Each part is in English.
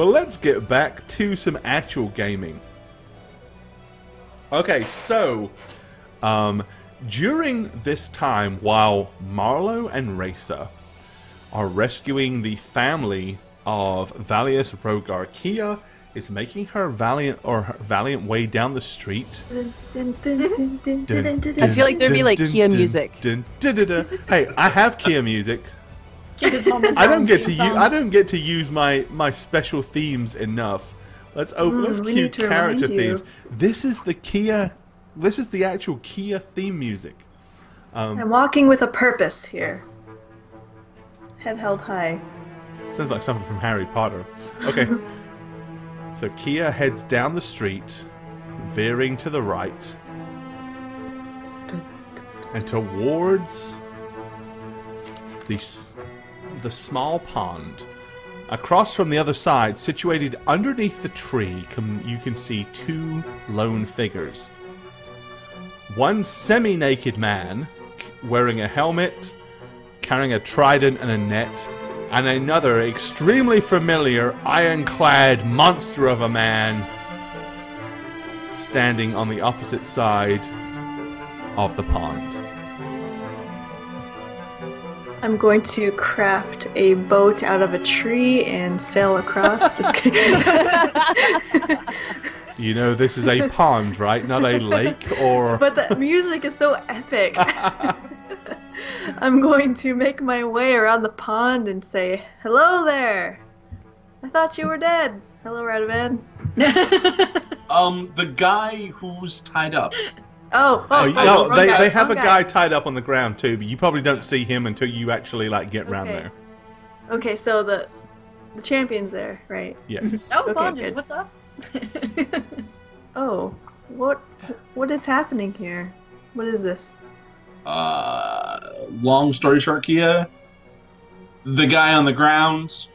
right, well, let's get back to some actual gaming. Okay, so um, during this time, while Marlowe and Racer are rescuing the family of Valius Rogar, Kia is making her valiant or her valiant way down the street. I feel like there'd be like Kia music. Hey, I have Kia music. His home and I don't get to use. I don't get to use my my special themes enough. Let's open. Mm, let's cue character themes. This is the Kia. This is the actual Kia theme music. I'm walking with a purpose here. Head held high. Sounds like something from Harry Potter. Okay. so Kia heads down the street, veering to the right, and towards the the small pond. Across from the other side, situated underneath the tree, com- you can see two lone figures. One semi-naked man c- wearing a helmet, carrying a trident and a net, and another extremely familiar ironclad monster of a man standing on the opposite side of the pond. I'm going to craft a boat out of a tree and sail across. Just kidding. You know, this is a pond, right? Not a lake or. but the music is so epic. I'm going to make my way around the pond and say, "Hello there. I thought you were dead. Hello, Radovan. Um, the guy who's tied up. Oh, Oh, oh, oh, no, they, guy, they have a wrong guy tied up on the ground too, but you probably don't see him until you actually like get round Okay. there. Okay, so the the champion's there, right? Yes. Oh, Okay, bondage. good. What's up? Oh, what what is happening here? What is this? Uh, long story short, Kia, the guy on the ground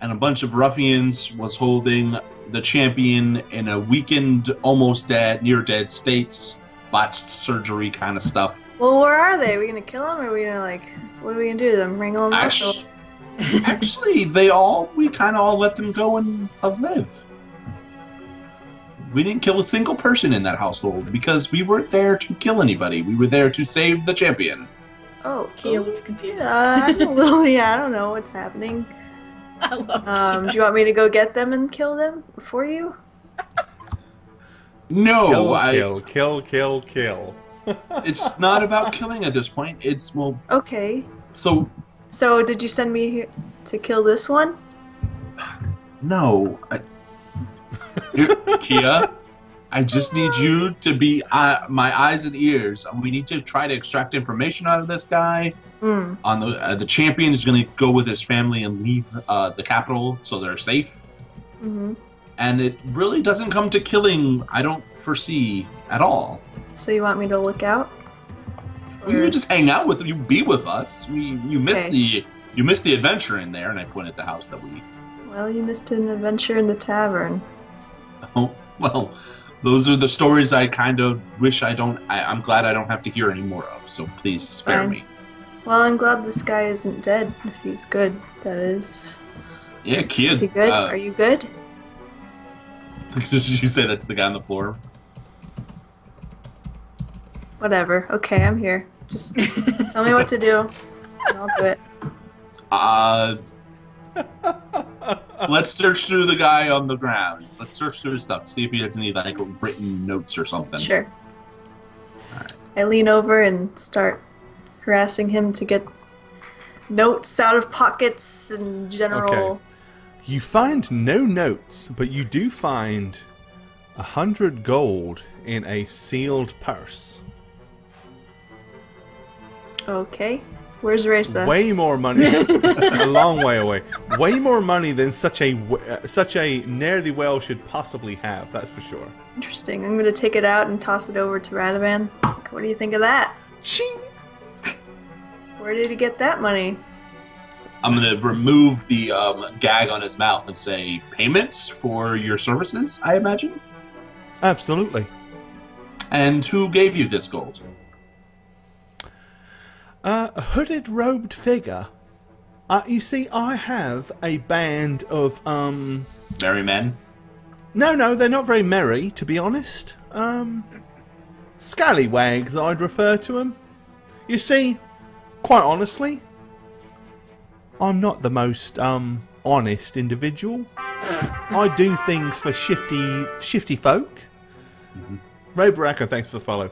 and a bunch of ruffians was holding the champion in a weakened, almost dead, near dead state, botched surgery kind of stuff. Well, where are they? Are we gonna kill them? Or are we gonna like? What are we gonna do to them? Wrangle them up? Actually, actually, they all we kind of all let them go and uh, live. We didn't kill a single person in that household because we weren't there to kill anybody. We were there to save the champion. Oh, Kia oh, looks confused. uh, I'm a little. Yeah, I don't know what's happening. I love Um, Kia. do you want me to go get them and kill them for you? No, kill, I, kill, kill, kill, kill. it's not about killing at this point. It's well, Okay. so So, did you send me here to kill this one? no, I, Kia. I just need you to be uh, my eyes and ears. We need to try to extract information out of this guy. Hmm. On the uh, the champion is going to go with his family and leave uh, the capital so they're safe. hmm And it really doesn't come to killing. I don't foresee at all. So you want me to look out? We Or- would just hang out with you, be with us. We you missed Okay. the you missed the adventure in there, and I pointed at the house that we. Well, you missed an adventure in the tavern. Oh well, those are the stories I kind of wish I don't. I, I'm glad I don't have to hear any more of. So please spare Fine. me. Well, I'm glad this guy isn't dead. If he's good, that is. Yeah, Kia. Is he good? Uh, Are you good? did you say that to the guy on the floor? Whatever. Okay, I'm here. Just tell me what to do. and I'll do it. Uh, let's search through the guy on the ground. Let's search through his stuff. See if he has any like written notes or something. Sure. I lean over and start harassing him to get notes out of pockets and general. Okay. You find no notes, but you do find a hundred gold in a sealed purse. Okay. Where's Rasa? Way more money, a long way away. Way more money than such a uh, such a the well should possibly have. That's for sure. Interesting. I'm gonna take it out and toss it over to Radovan. What do you think of that? Ching! Where did he get that money? I'm gonna remove the um, gag on his mouth and say payments for your services. I imagine. Absolutely. And who gave you this gold? Uh, a hooded robed figure Uh, you see, I have a band of um. Merry men. No, no, they're not very merry, to be honest. Um, scallywags, I'd refer to them. You see, quite honestly, I'm not the most um honest individual. I do things for shifty, shifty folk. Ray Baraka, thanks for the follow.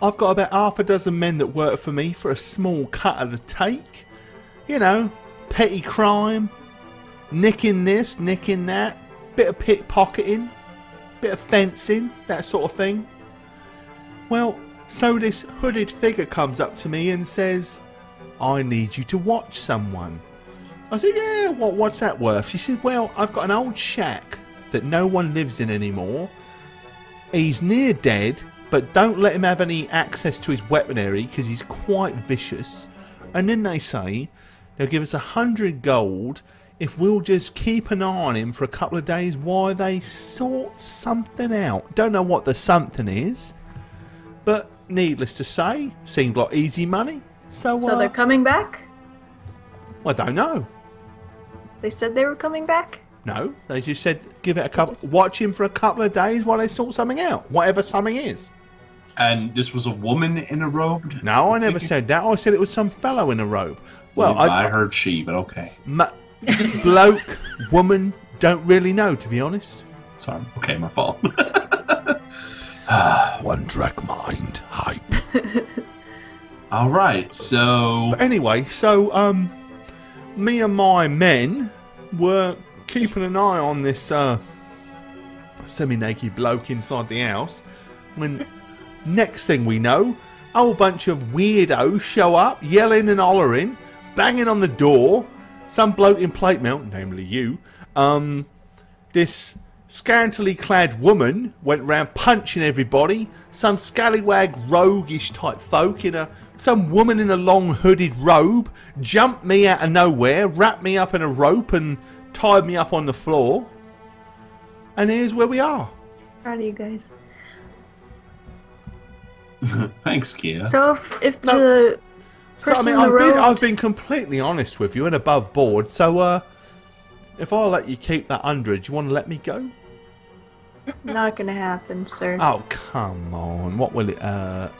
I've got about half a dozen men that work for me for a small cut of the take. You know, petty crime, nicking this, nicking that, bit of pickpocketing, bit of fencing, that sort of thing. Well, so this hooded figure comes up to me and says, I need you to watch someone. I said, Yeah, what, what's that worth? She said, Well, I've got an old shack that no one lives in anymore. He's near dead, but don't let him have any access to his weaponry because he's quite vicious. And then they say they'll give us a hundred gold if we'll just keep an eye on him for a couple of days while they sort something out. Don't know what the something is, but needless to say, seemed like easy money. So, So uh, they're coming back? I don't know. They said they were coming back? No, they just said give it a couple. Just- Watch him for a couple of days while they sort something out, whatever something is. And this was a woman in a robe. No, I never said that. I said it was some fellow in a robe. Well, I, I, heard she, but okay. ma- bloke, woman, don't really know to be honest. Sorry. Okay, my fault. One track mind hype. All right. So But anyway, so um, me and my men were keeping an eye on this uh, semi-naked bloke inside the house. When next thing we know, a whole bunch of weirdos show up, yelling and hollering, banging on the door. Some bloke in plate mail, namely you, um, this scantily clad woman went round punching everybody. Some scallywag roguish type folk in a some woman in a long hooded robe jumped me out of nowhere, wrapped me up in a rope and tied me up on the floor. And here's where we are. Proud of you guys. thanks, Kia. So if, if No. the So I mean I've been road... I've been completely honest with you and above board, so uh if I let you keep that hundred, you want to let me go? Not gonna happen, sir. Oh come on! What will it? Uh,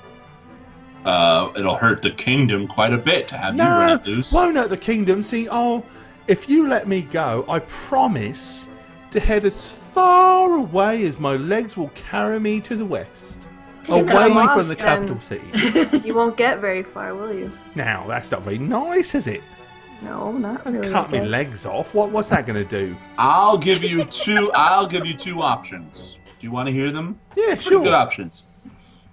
uh, it'll hurt the kingdom quite a bit to have you run it loose. won't hurt the kingdom. See, oh, if you let me go, I promise to head as far away as my legs will carry me to the west, Take away them off, from the capital city. You won't get very far, will you? now, that's not very nice, is it? No, not And really. cut I my legs off. What? What's that going to do? I'll give you two. I'll give you two options. Do you want to hear them? Yeah, Pretty sure. good options.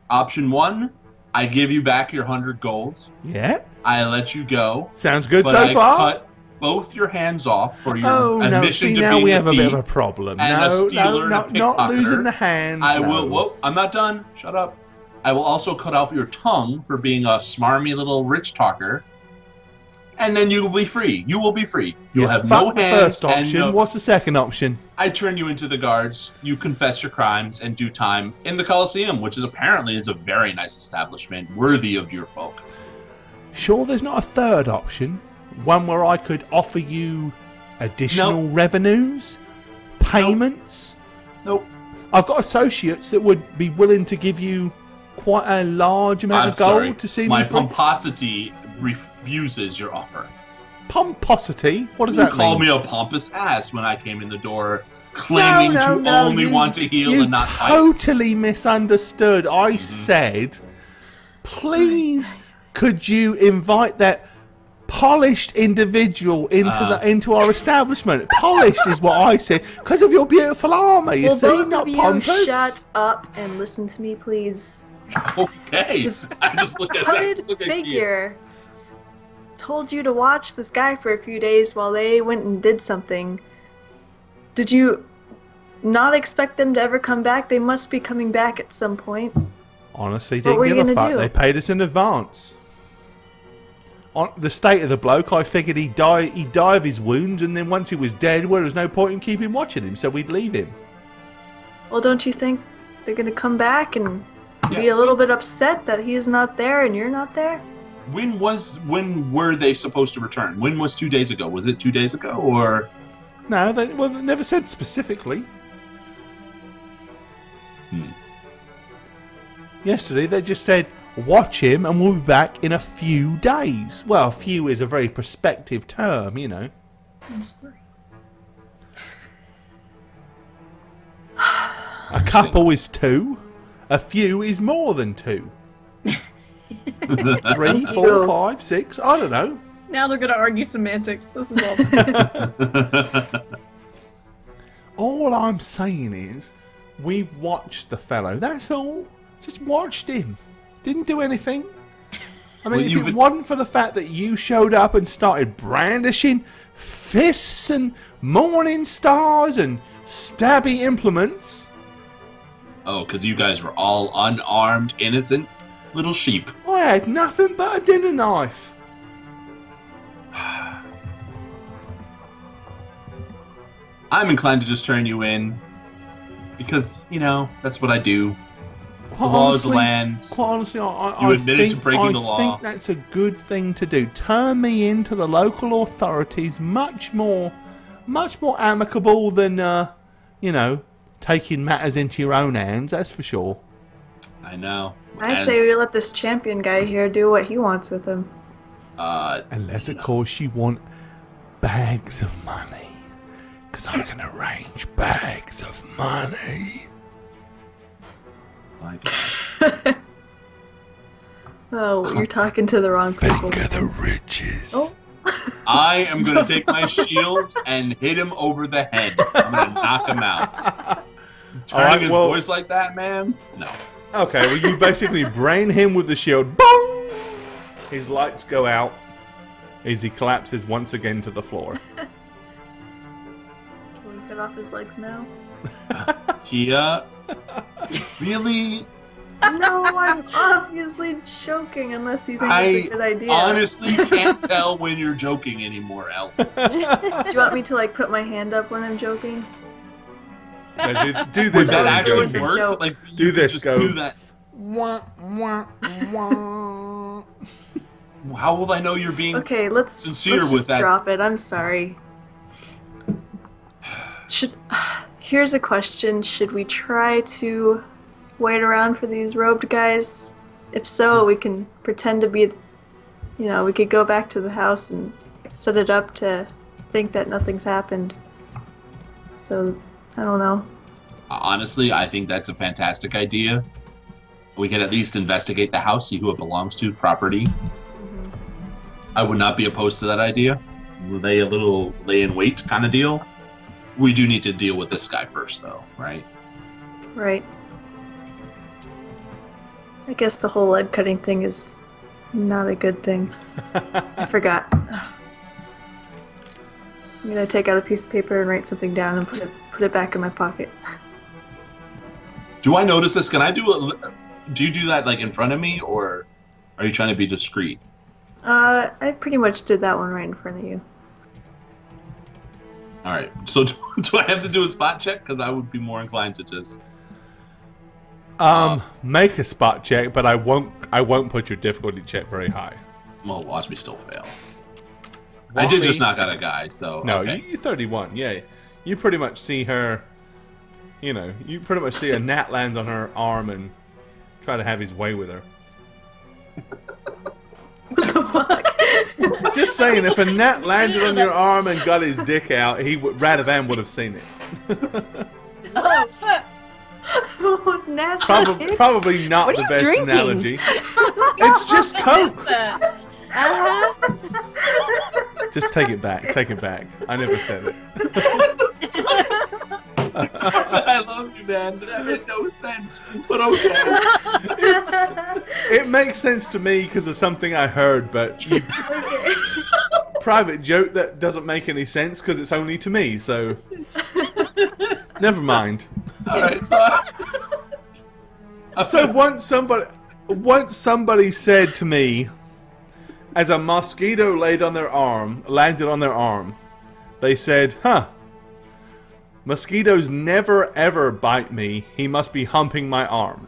Option one, I give you back your hundred golds. Yeah, I let you go, sounds good but so I far. cut both your hands off for your Oh no! admission See to now being we a have a thief. bit of a problem. and a no, stealer no, a no, not losing the hands. I no. will. Whoa, I'm not done. Shut up. I will also cut off your tongue for being a smarmy little rich talker. And then you will be free. You will be free. You'll Yeah, have no hands. first option. no- What's the second option? I turn you into the guards. You confess your crimes and do time in the Colosseum, which is apparently is a very nice establishment, worthy of your folk. Sure, there's not a third option. One where I could offer you additional revenues, payments. Nope. I've got associates that would be willing to give you quite a large amount I'm of gold sorry. to see My pomposity refuses your offer. Pomposity? What does you that called mean? me a pompous ass when I came in the door, claiming no, to no, only you- want to heal you and not fight. totally misunderstood. I Mm-hmm. said, please, could you invite that polished individual into Uh. the into our establishment? Polished is what I said because of your beautiful armor. You Will see, both not of you pompous. shut up and listen to me, please? Okay. I just look at Hooded just look at figure s- told you to watch this guy for a few days while they went and did something. Did you not expect them to ever come back? They must be coming back at some point. Honestly, What didn't were you give a gonna fuck. do? They paid us in advance. On the state of the bloke, I figured he'd die. He'd die of his wounds, and then once he was dead, well, there was no point in keeping watching him, so we'd leave him. Well, don't you think they're gonna come back and be a little bit upset that he's not there and you're not there? When was when were they supposed to return? When was two days ago? Was it two days ago or? No, they well they never said specifically. Hmm. Yesterday they just said watch him and we'll be back in a few days. Well, few is a very prospective term, you know. A couple is two. A few is more than two. Three, four, Ew. five, six. I don't know. Now they're gonna argue semantics. This is awful. All I'm saying is, we watched the fellow. That's all. Just watched him. Didn't do anything. I mean, Well, if you it would- wasn't for the fact that you showed up and started brandishing fists and morning stars and stabby implements, oh, because you guys were all unarmed, innocent little sheep. I had nothing but a dinner knife. I'm inclined to just turn you in because you know that's what I do. The Quite law is the honestly- land. Quite honestly, I, I, You I admitted to think, breaking I the law. think that's a good thing to do. Turn me into the local authorities much more, much more amicable than, uh, you know, taking matters into your own hands. That's for sure. I know. I And, say we let this champion guy here do what he wants with him. Uh, Unless, of course, you want bags of money, because I can arrange bags of money. my Oh, you're talking to the wrong people. Think of the riches. Oh. I am gonna take my shield and hit him over the head. I'm gonna knock him out. Turning Alright, his well- voice like that, man? No. Okay, well, you basically brain him with the shield. Bong! His lights go out as he collapses once again to the floor. Can we cut off his legs now? Kia, really? no, I'm obviously joking unless you think I it's a good idea. honestly can't tell when you're joking anymore, Elf. Do you want me to like put my hand up when I'm joking? Now, do, do this Would that actually joking. work? Like, Do you could this, just go. do that. Wah, wah, wah. How will I know you're being? Okay, let's, Sincere let's with just that. drop it. I'm sorry. Should here's a question: Should we try to wait around for these robed guys? If so, we can pretend to be. You know, we could go back to the house and set it up to think that nothing's happened. So, I don't know. Uh, honestly, I think that's a fantastic idea. We could at least investigate the house, see who it belongs to, property. Mm-hmm. I would not be opposed to that idea. Lay a little lay in wait kind of deal. We do need to deal with this guy first, though, right? Right. I guess the whole leg cutting thing is not a good thing. I forgot. I'm gonna take out a piece of paper and write something down and put it put it back in my pocket. Do I notice this? Can I do a? Do you do that like in front of me, or are you trying to be discreet? Uh, I pretty much did that one right in front of you. All right. So do, do I have to do a spot check? Because I would be more inclined to just. Um, make a spot check, but I won't. I won't put your difficulty check very high. Well, watch me still fail. I did just knock out a guy, so No, okay. you, you 31. Yeah, you pretty much see her. You know, you pretty much see a gnat land on her arm and try to have his way with her. What the fuck? Just saying, if a gnat landed on your arm and got his dick out, he would, Radavan would have seen it. oh, Nat's Probably, probably not What the best drinking? analogy. It's just Coke. Uh-huh. Just take it back. Take it back. I never said it. I love you, man. That made no sense, but okay. It makes sense to me because of something I heard, but you, private joke that doesn't make any sense because it's only to me. So never mind. All right. So, So once somebody, once somebody said to me, as a mosquito laid on their arm, landed on their arm, they said, "Huh." Mosquitoes never ever bite me. He must be humping my arm.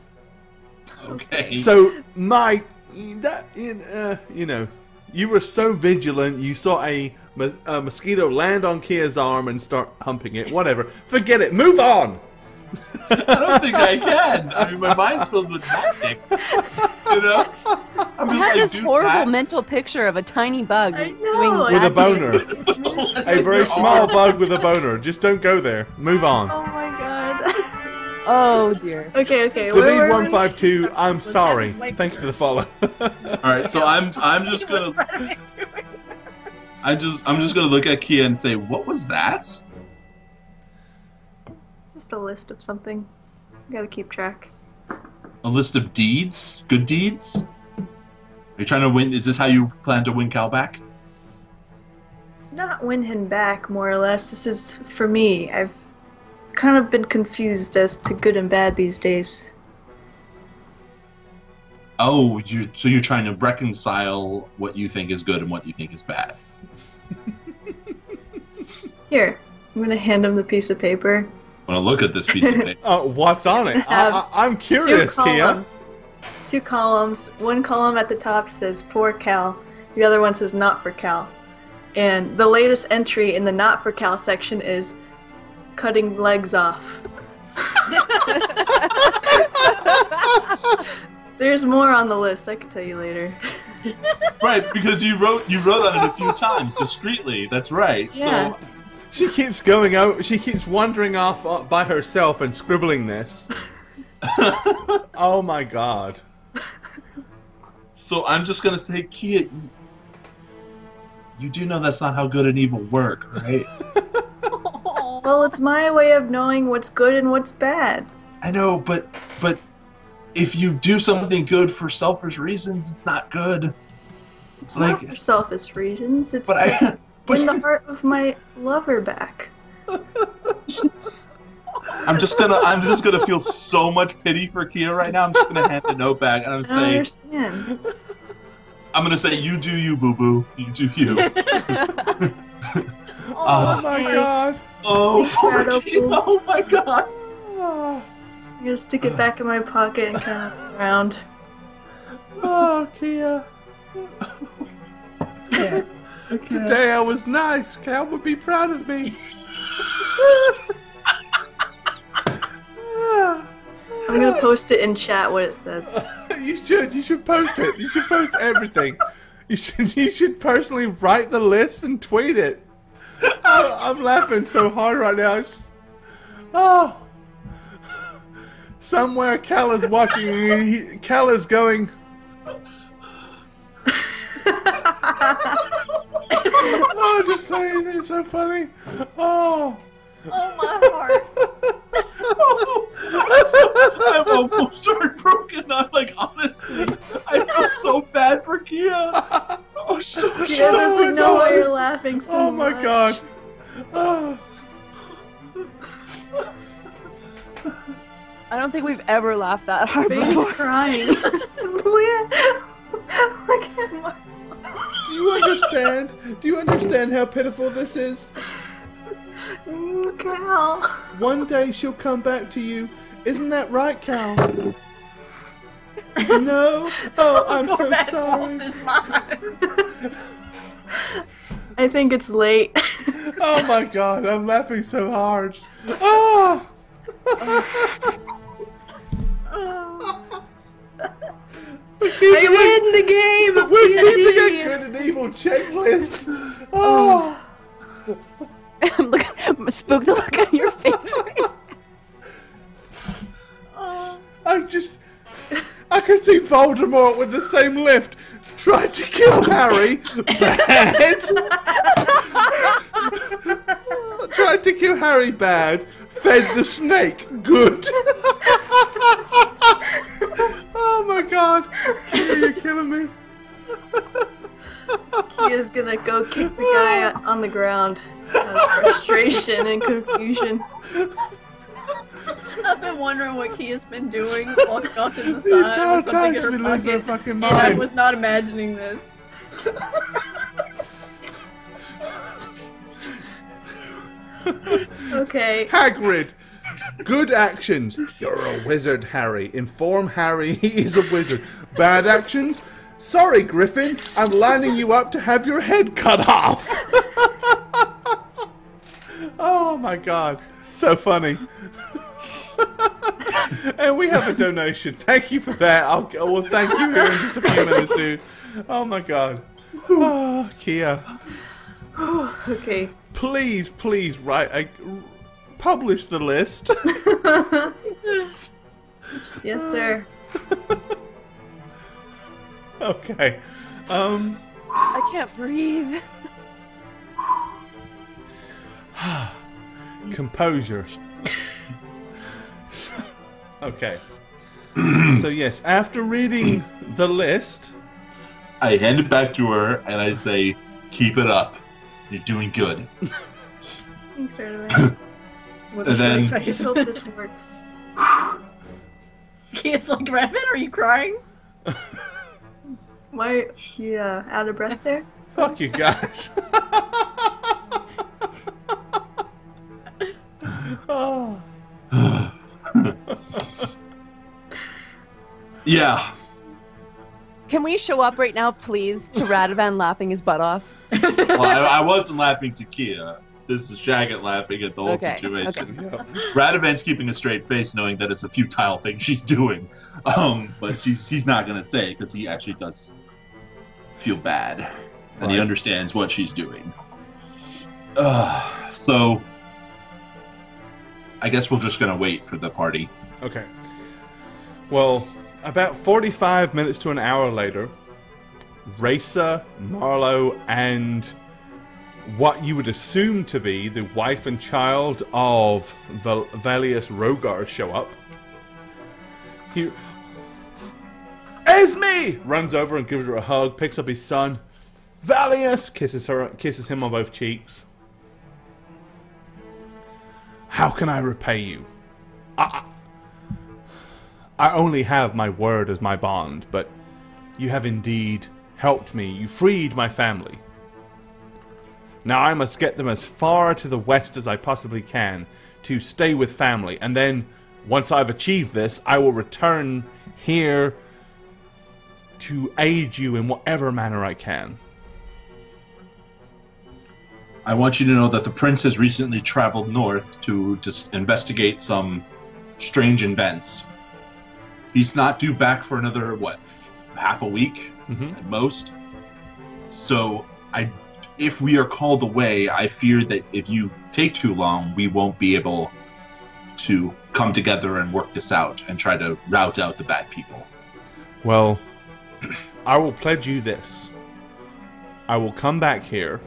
okay. So my that in, uh, you know, you were so vigilant. You saw a, a mosquito land on Kia's arm and start humping it. Whatever. Forget it. Move on. I don't think I can. I mean, my mind's filled with tactics. You know, I'm I just had like, this horrible that's- mental picture of a tiny bug I doing know, With a boner. A very small bug with a boner. Just don't go there. Move oh on. Oh my god. Oh dear. okay, okay. where David were one we? five two. I'm sorry. Thank you for the follow. All right, so I'm I'm just gonna I just I'm just gonna look at Kia and say, what was that? Just a list of something. gotta keep track. A list of deeds, good deeds. Are you trying to win? Is this how you plan to win Cal back? Not win him back, more or less. This is for me. I've kind of been confused as to good and bad these days. Oh, you so you're trying to reconcile what you think is good and what you think is bad. Here, I'm gonna hand him the piece of paper. I want to look at this piece of paper. Oh, what's on it? I, I, I'm curious, Two Kia. columns. Two columns. One column at the top says for Cal. The other one says not for Cal. And the latest entry in the not for Cal section is cutting legs off. There's more on the list. I can tell you later. right, because you wrote you wrote on it a few times discreetly. That's right. Yeah. So She keeps going out. She keeps wandering off uh, by herself and scribbling this. oh my god. So I'm just gonna say, Kia, you, you do know that's not how good and evil work, right? Well, it's my way of knowing what's good and what's bad. I know, but but if you do something good for selfish reasons, it's not good. It's Like- not for selfish reasons. It's But I, win the heart of my lover back. I'm just gonna I'm just gonna feel so much pity for Kia right now. I'm just gonna hand the note back and I'm I saying understand. I'm gonna say you do you, boo boo. You do you. Oh, uh, oh, oh my god. oh, poor Shadow Kia. Boo. Oh my god. Oh, I'm gonna stick it back in my pocket and kind of look around. oh Kia. Today I was nice. Cal would be proud of me. I'm gonna post it in chat what it says. you should. You should post it. You should post everything. You should. You should personally write the list and tweet it. I, I'm laughing so hard right now. Oh, somewhere Cal is watching. He, Cal is going. oh, just saying, it's so funny. Oh. Oh my heart. oh, I'm almost heartbroken. I'm like, honestly, I feel so bad for Kia. Oh, so Kia doesn't know why you're laughing so Oh my much. god. Oh. I don't think we've ever laughed that hard Baby's before. crying. Leah, look at my. Do you understand? Do you understand how pitiful this is? Mm, Cal. One day she'll come back to you. Isn't that right, Cal? no. Oh, I'm so Corvette's lost sorry. I think it's late. Oh my god, I'm laughing so hard. Oh. good and evil checklist. Oh. Look, spook the look on your face. I just. I can see Voldemort with the same lift. Tried to kill Harry. Bad. Tried to kill Harry. Bad. Fed the snake. Good. oh my god. Kia, You're killing me. Kia's gonna go kick the guy on the ground out of frustration and confusion. I've been wondering what Kia's been doing walking off to the The side entire time something she's in her been losing her pocket, fucking and I was not imagining this. Okay. Hagrid. Good actions. You're a wizard, Harry. Inform Harry he is a wizard. Bad actions. Sorry, Griffin. I'm lining you up to have your head cut off. oh my god. So funny. and we have a donation. Thank you for that. I'll well thank you here in just a few minutes, dude. Oh my god. Oh, Kia. okay. Please, please write a publish the list. yes, sir. okay. Um I can't breathe. composure. So- okay. so yes, after reading the list, I hand it back to her and I say, "Keep it up. You're doing good." Thanks, Erdogan. And then- I just hope this works. Kia's like, Rabbit, are you crying? Why? Yeah, out of breath there? fuck you guys. oh. yeah. Can we show up right now, please, to Radovan laughing his butt off? Well, I, I wasn't laughing to Kia. This is Shaggit laughing at the whole Okay, situation. Yep. Radavan's keeping a straight face, knowing that it's a futile thing she's doing. Um, but she's he's not gonna say because he actually does feel bad, and he understands what she's doing. Uh, so, I guess we're just gonna wait for the party. Okay. Well, about 45 minutes to an hour later, Racer, Marlowe, and what you would assume to be the wife and child of Val- Valius Rogar show up. He. Esme! Runs over and gives her a hug, picks up his son. Valius! Kisses her, kisses him on both cheeks. How can I repay you? I only have my word as my bond, but you have indeed helped me. You freed my family. Now I must get them as far to the west as I possibly can to stay with family, and then once I've achieved this, I will return here to aid you in whatever manner I can. I want you to know that the prince has recently traveled north to dis- investigate some strange events. He's not due back for another what, f- half a week Mhm. at most. So, I, if we are called away, I fear that if you take too long, we won't be able to come together and work this out and try to rout out the bad people. Well, I will pledge you this. I will come back here,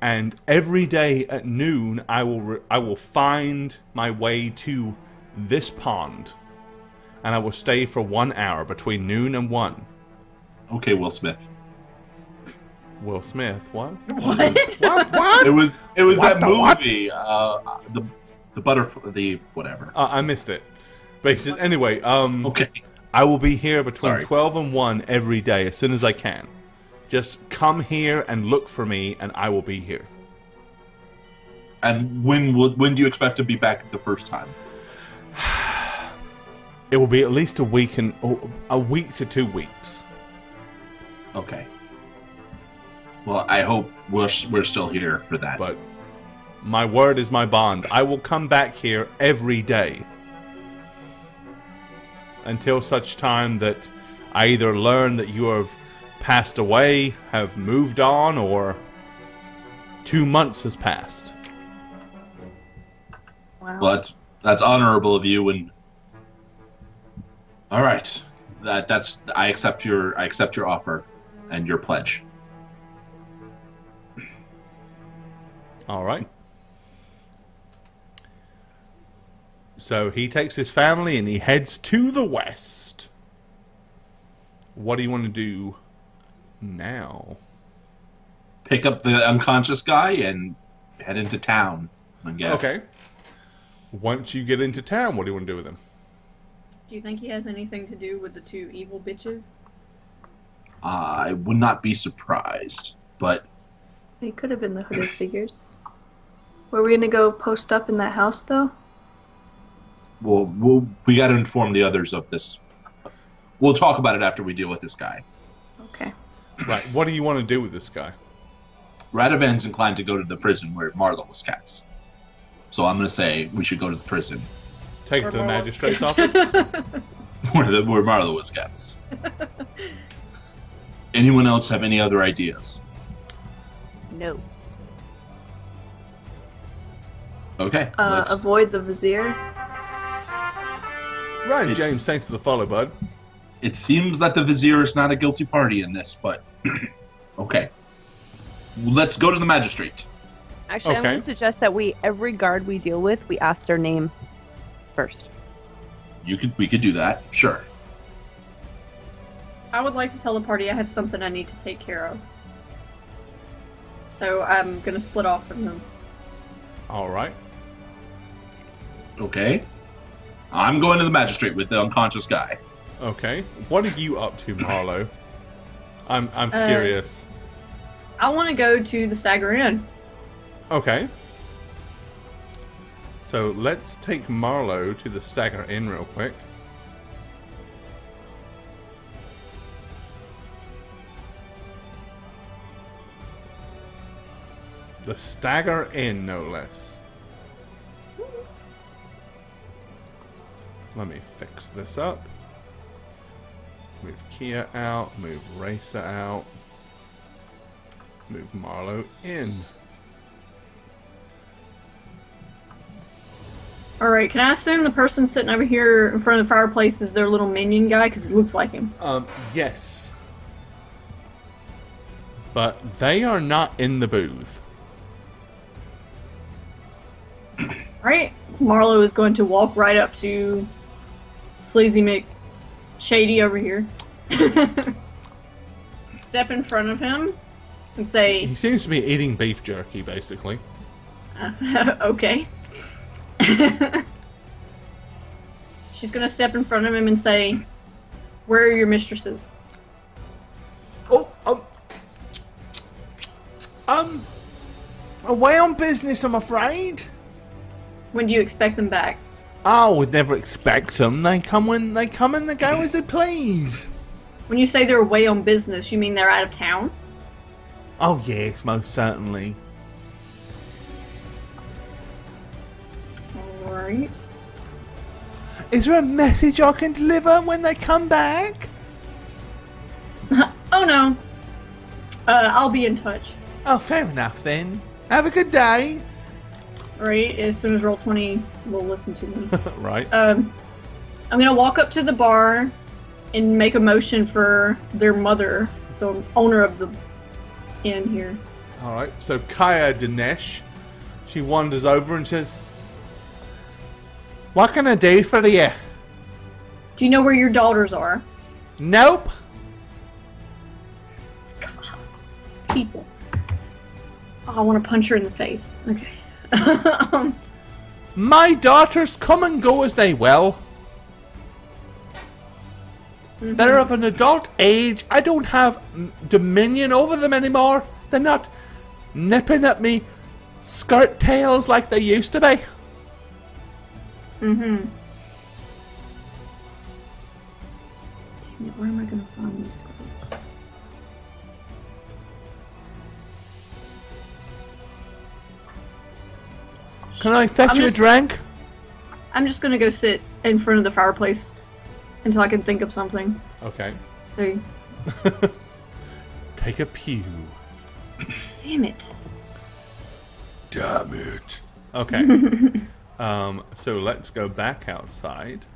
and every day at noon, I will re- I will find my way to this pond, and I will stay for one hour between noon and one. Okay, Will Smith. Will Smith, what? What? What? What? It was it was What that the what? movie, uh, the the butterfly, the whatever. Uh, I missed it. Basically, anyway, um, Okay. I will be here between Sorry. 12 and 1 every day as soon as I can. Just come here and look for me, and I will be here. And when will, when do you expect to be back the first time? It will be at least a week and oh, a week to two weeks. Okay. Well, I hope we're we're still here for that. But my word is my bond. I will come back here every day until such time that I either learn that you have passed away, have moved on, or two months has passed. Wow. well, that's that's honorable of you. And all right, that that's I accept your I accept your offer and your pledge. All right. So he takes his family and he heads to the west. What do you want to do now? Pick up the unconscious guy and head into town. I guess. Okay. Once you get into town, what do you want to do with him? Do you think he has anything to do with the two evil bitches? I would not be surprised, but They could have been the hooded figures. Were we gonna go post up in that house though? We'll, we'll we got to inform the others of this. we'll talk about it after we deal with this guy. Okay. Right. What do you want to do with this guy? Radavan's inclined to go to the prison where Marlo was kept. So I'm going to say we should go to the prison Take it to the magistrate's office. where the, where Marlo was kept. Anyone else have any other ideas? No. Okay, Uh, avoid the vizier. Ryan It's- James, thanks for the follow, bud. It seems that the vizier is not a guilty party in this, but okay. Let's go to the magistrate. Actually, I'm going to suggest that we every guard we deal with, we ask their name first. You could we could do that, sure. I would like to tell the party I have something I need to take care of. So I'm gonna split off from them. All right. Okay. I'm going to the magistrate with the unconscious guy. Okay. What are you up to, Marlo? I'm I'm Uh, curious. I want to go to the Stagger Inn. Okay. So let's take Marlo to the Stagger Inn real quick. The Stagger Inn, no less. Let me fix this up. Move Kia out, move Racer out, move Marlo in. All right, can I assume the person sitting over here in front of the fireplace is their little minion guy? Because it looks like him. Um, yes. But they are not in the booth. All right, Marlo is going to walk right up to Sleazy Mick Shady over here. Step in front of him and say, He seems to be eating beef jerky, basically. okay. She's gonna step in front of him and say, Where are your mistresses? Oh, um. Um. Away on business, I'm afraid. When do you expect them back? I would never expect them. They come when they come and they go as they please. When you say they're away on business, you mean they're out of town? Oh, yes, most certainly. Alright. Is there a message I can deliver when they come back? oh no. Uh, I'll be in touch. Oh, fair enough then. Have a good day. Alright, as soon as Roll20 will listen to me. right. um, I'm gonna walk up to the bar and make a motion for their mother, the owner of the inn here. All right. So Kaya Dinesh, she wanders over and says, "What can I do for you?" Do you know where your daughters are? Nope. It's people. Oh, I want to punch her in the face. Okay. Um, My daughters come and go as they will. They're of an adult age. I don't have mm, dominion over them anymore. They're not nipping at me skirt tails like they used to be. mm-hmm. Damn it, where am I gonna find Can I fetch I'm you just- a drink? I'm just gonna go sit in front of the fireplace until I can think of something. Okay. So, Take a pew. damn it. Damn it. Okay. um, so let's go back outside.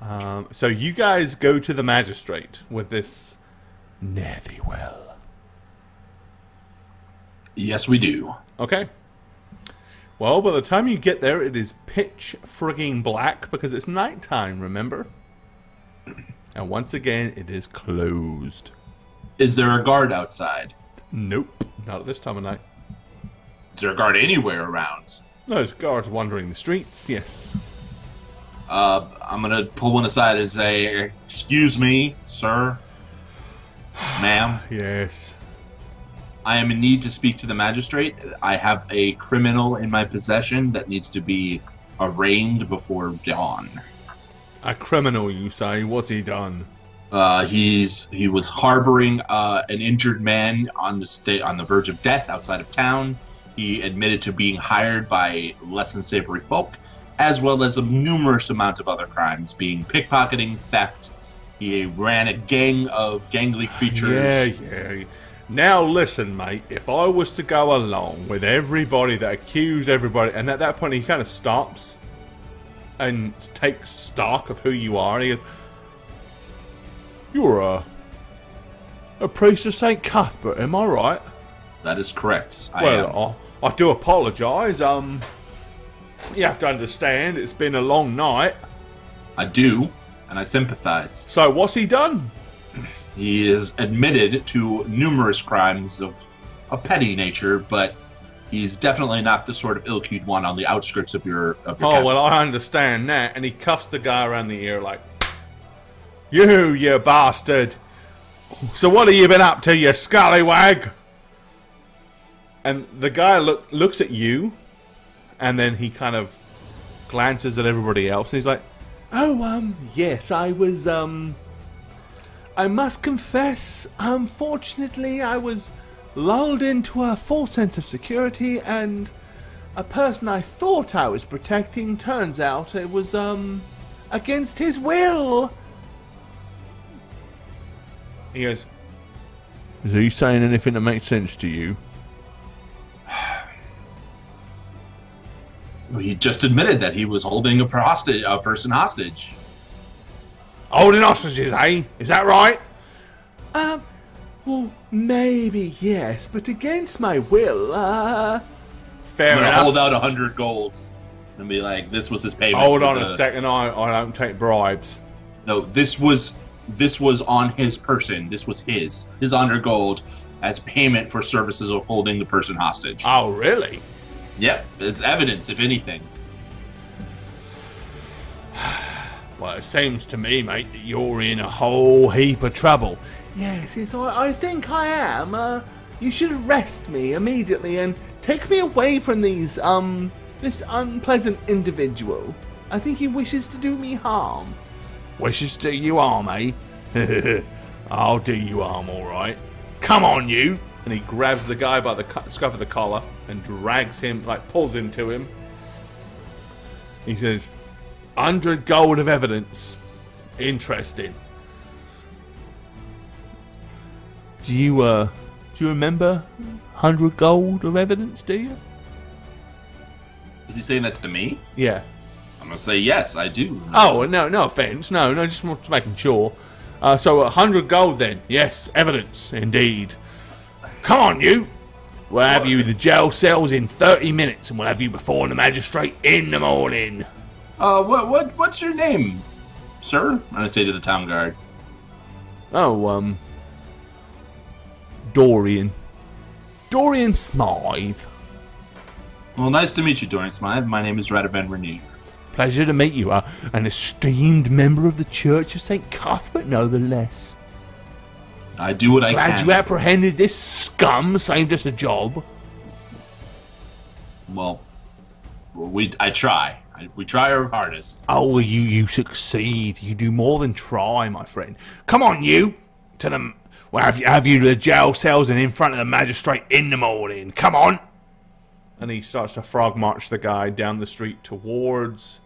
Um, so you guys go to the magistrate with this Ne'thywell. Yes, we do. Okay. Well, by the time you get there, it is pitch frigging black because it's nighttime, remember? And once again, it is closed. Is there a guard outside? Nope, not at this time of night. Is there a guard anywhere around? There's guards wandering the streets, yes. Uh, I'm gonna pull one aside and say, "Excuse me, sir, ma'am. Yes. I am in need to speak to the magistrate. I have a criminal in my possession that needs to be arraigned before dawn." A criminal, you say? What's he done? Uh, he's he was harboring uh, an injured man on the state on the verge of death outside of town. He admitted to being hired by less than savory folk, as well as a numerous amount of other crimes, being pickpocketing, theft. He ran a gang of gangly creatures. Yeah, yeah. Now listen, mate. If I was to go along with everybody that accused everybody, and at that point he kind of stops and takes stock of who you are, and he goes, "You're a a priest of Saint Cuthbert, am I right?" That is correct. I. Well, I, I do apologise. Um, you have to understand it's been a long night. I do, and I sympathize. So what's he done? He is admitted to numerous crimes of a petty nature, but he's definitely not the sort of ilk you'd want on the outskirts of your of your Oh well, I understand that, and he cuffs the guy around the ear like, "You, you bastard! So what have you been up to, you scallywag?" And the guy look looks at you, and then he kind of glances at everybody else, and he's like, "Oh, um, yes, I was, um, I must confess, unfortunately, I was lulled into a false sense of security, and." a person I thought I was protecting turns out it was, um, against his will. He goes, Is he saying anything that makes sense to you? Well, He just admitted that he was holding a, per- hostage, a person hostage. Holding hostages, eh? Is that right? Um, well, maybe yes, but against my will, uh. Fair I'm gonna enough. hold out a hundred golds and be like, "This was his payment." Hold for on a second, I, I don't take bribes. No, this was this was on his person. This was his his hundred gold as payment for services of holding the person hostage. Oh, really? Yep, it's evidence, if anything. Well, it seems to me, mate, that you're in a whole heap of trouble. Yes, yes, I, I think I am. Uh, you should arrest me immediately and take me away from these, um, this unpleasant individual. I think he wishes to do me harm. Wishes to do you harm, eh? I'll do you harm, alright. Come on, you! And he grabs the guy by the scruff of the collar and drags him, like, pulls him to him. He says, 100 gold of evidence. Interesting. Do you, uh, do you remember 100 gold of evidence, do you? Is he saying that to me? Yeah. I'm gonna say yes, I do. Oh, no, no offense. No, no, just, making sure. Uh, so 100 gold then. Yes, evidence, indeed. Come on, you. We'll have you in the jail cells in 30 minutes and we'll have you before the magistrate in the morning. Uh, what what what's your name, sir? I'm gonna say to the town guard. Oh, um. Dorian. Dorian Smythe. Well, nice to meet you, Dorian Smythe. My name is Radovan Renier. Pleasure to meet you. Uh, an esteemed member of the Church of St. Cuthbert, no the less. I do what I Glad can. you apprehended this scum, saved us a job. Well, we I try. I, we try our hardest. Oh, you, you succeed. You do more than try, my friend. Come on, you. To the. Well, have you, have you to the jail cells and in front of the magistrate in the morning. Come on. And he starts to frog march the guy down the street towards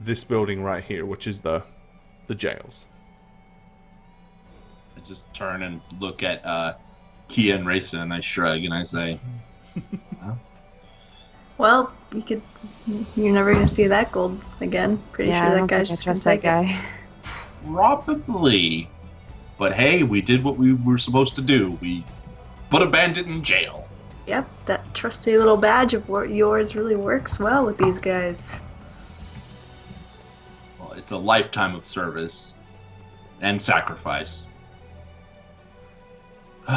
this building right here, which is the the jails. I just turn and look at uh, Kia and Rayson, and I shrug and I say, Well, you could. You're never gonna see that gold again. Pretty yeah, sure that guy's just gonna trust that take it. guy. probably. But hey, we did what we were supposed to do. We put a bandit in jail. Yep, that trusty little badge of yours really works well with these guys. Well, it's a lifetime of service and sacrifice.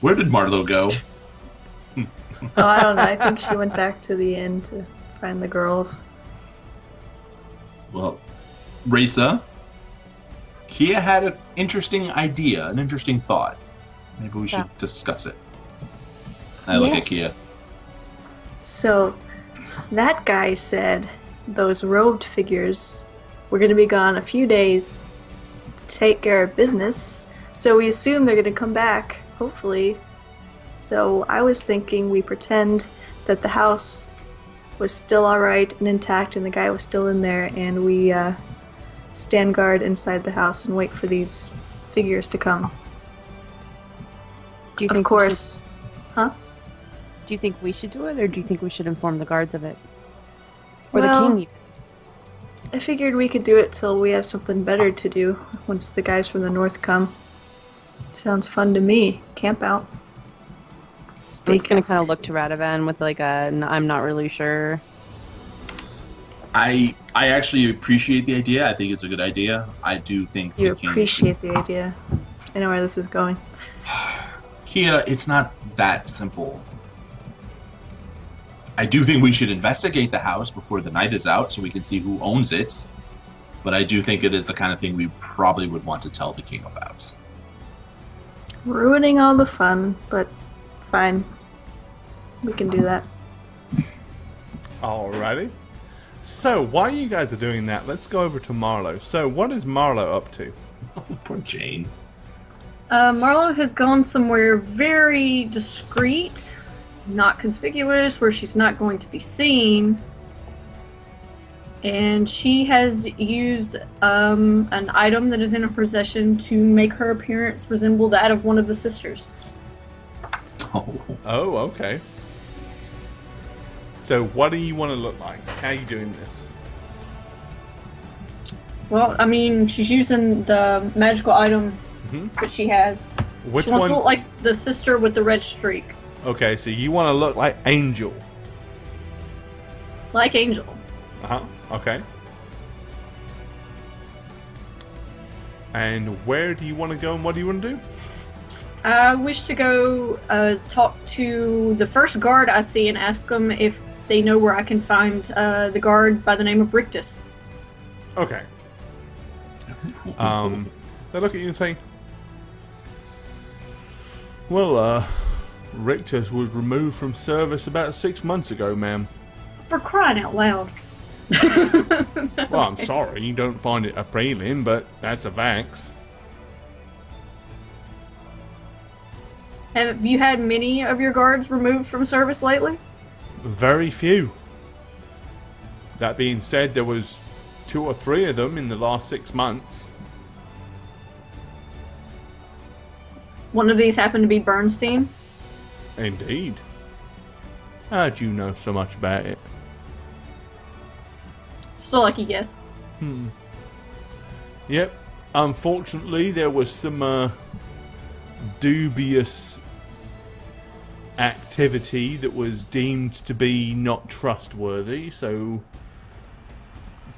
Where did Marlowe go? Oh, I don't know. I think she went back to the inn to find the girls. Well, Risa, Kia had an interesting idea, an interesting thought. Maybe we So- should discuss it. I look at Kia. So, that guy said those robed figures were going to be gone a few days to take care of business. So we assume they're going to come back, hopefully. So I was thinking we pretend that the house was still alright and intact and the guy was still in there, and we uh, stand guard inside the house and wait for these figures to come. Do you Of think course. Huh? do you think we should do it, or do you think we should inform the guards of it, or Well- the king? I figured we could do it till we have something better to do once the guys from the north come. Sounds fun to me. Camp out. I'm just gonna kind of look to Radovan with like a "N- I'm not really sure. I I actually appreciate the idea. I think it's a good idea. I do think You we can- appreciate the idea. I know where this is going. Kia, it's not that simple. I do think we should investigate the house before the night is out so we can see who owns it. But I do think it is the kind of thing we probably would want to tell the king about. Ruining all the fun, but fine. We can do that. Alrighty. So, while you guys are doing that, let's go over to Marlowe. So, what is Marlowe up to? Poor Jane. Uh, Marlowe has gone somewhere very discreet, not conspicuous, where she's not going to be seen. And she has used um, an item that is in her possession to make her appearance resemble that of one of the sisters. Oh, Oh, okay. So, what do you want to look like? How are you doing this? Well, I mean, she's using the magical item Mhm. that she has. Which she wants one? to look like the sister with the red streak, okay, so you want to look like Angel. like Angel. Uh huh. Okay. And where do you want to go and what do you want to do? I wish to go uh, talk to the first guard I see and ask them if they know where I can find uh, the guard by the name of Rictus. Okay. Um, they look at you and say, "Well, uh, Rictus was removed from service about six months ago, ma'am. For crying out loud. Well, I'm sorry, you don't find it a appealing, but that's a vax. Have you had many of your guards removed from service lately? Very few. That being said, there was two or three of them in the last six months. One of these happened to be Bernstein. Indeed. How do you know so much about it? Still lucky guess. Hmm. Yep. Unfortunately, there was some uh, dubious activity that was deemed to be not trustworthy, so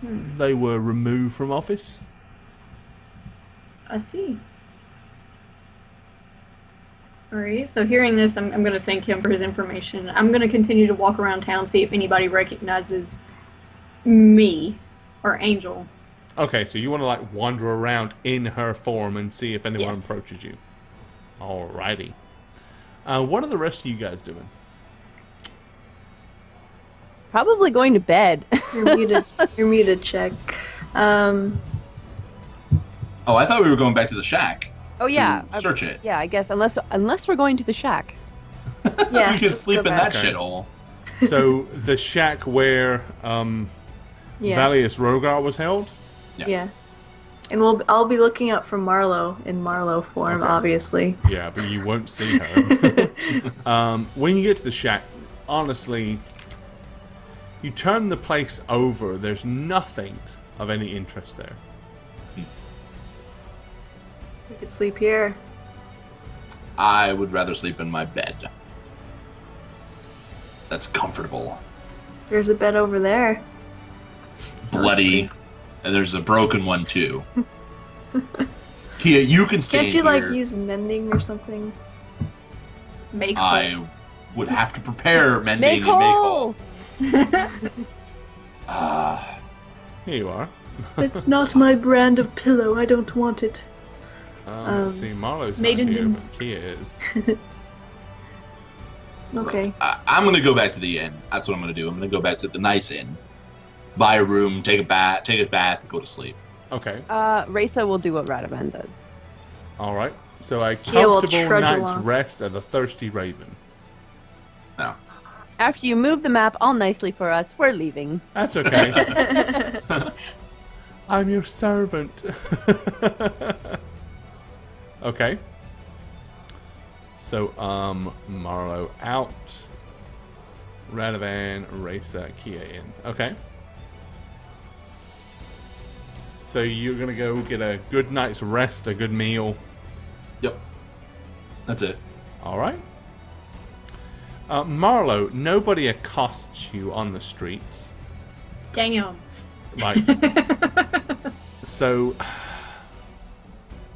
hmm. they were removed from office. I see. Alright, so hearing this, I'm, I'm going to thank him for his information. I'm going to continue to walk around town, see if anybody recognizes me or Angel. Okay, so you want to like wander around in her form and see if anyone Yes. approaches you. Alrighty. Uh, what are the rest of you guys doing? Probably going to bed. You're muted. You're muted. Check. Um, oh, I thought we were going back to the shack. oh to yeah. I- search it. yeah, I guess unless unless we're going to the shack. yeah. we could sleep in back. that Okay. shithole. So the shack where um, Yeah. Valius Rogar was held. Yeah. Yeah. And we'll I'll be looking up for Marlowe in Marlowe form, Okay. obviously. Yeah, but you won't see her. um, when you get to the shack, honestly, you turn the place over. There's nothing of any interest there. We could sleep here. I would rather sleep in my bed. That's comfortable. There's a bed over there. Bloody. And there's a broken one too. Kia, you can stay Can't you in like use mending or something? Make I would have to prepare mending Make and make whole. whole. Ah, Here you are. It's not my brand of pillow. I don't want it. Um, Um, see, Marlowe's made not in here, Dim- but Kia is. Okay. I, I'm gonna go back to the inn. That's what I'm gonna do. I'm gonna go back to the nice inn buy a room, take a bath, take a bath, and go to sleep. Okay. Uh, Raisa will do what Radovan does. All right. So a Kia will comfortable trudge night's along. rest at the Thirsty Raven. No. After you move the map all nicely for us, we're leaving. That's okay. I'm your servant. okay. So, um, Marlowe out. Radovan, Racer, Kia in. Okay. So you're gonna go get a good night's rest, a good meal. Yep. That's it. All right. Uh, Marlowe, nobody accosts you on the streets. Damn. Like, so,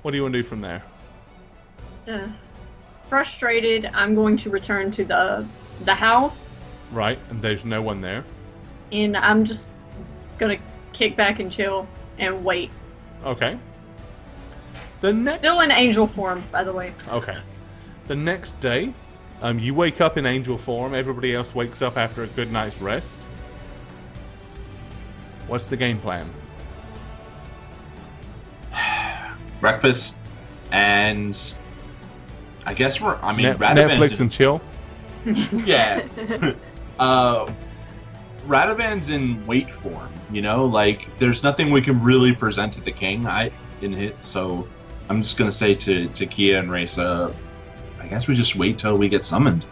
what do you want to do from there? Uh, frustrated, I'm going to return to the the house, Right, and there's no one there. and I'm just gonna kick back and chill and wait. Okay. The next Still in angel form, by the way. Okay. The next day, um, you wake up in angel form. Everybody else wakes up after a good night's rest. What's the game plan? Breakfast, and I guess we're. I mean, Net- Radovan's Netflix and chill. yeah. uh, Radovan's in wait form. You know, like there's nothing we can really present to the king. I in it, so I'm just gonna say to to Kia and Reza, I guess we just wait till we get summoned.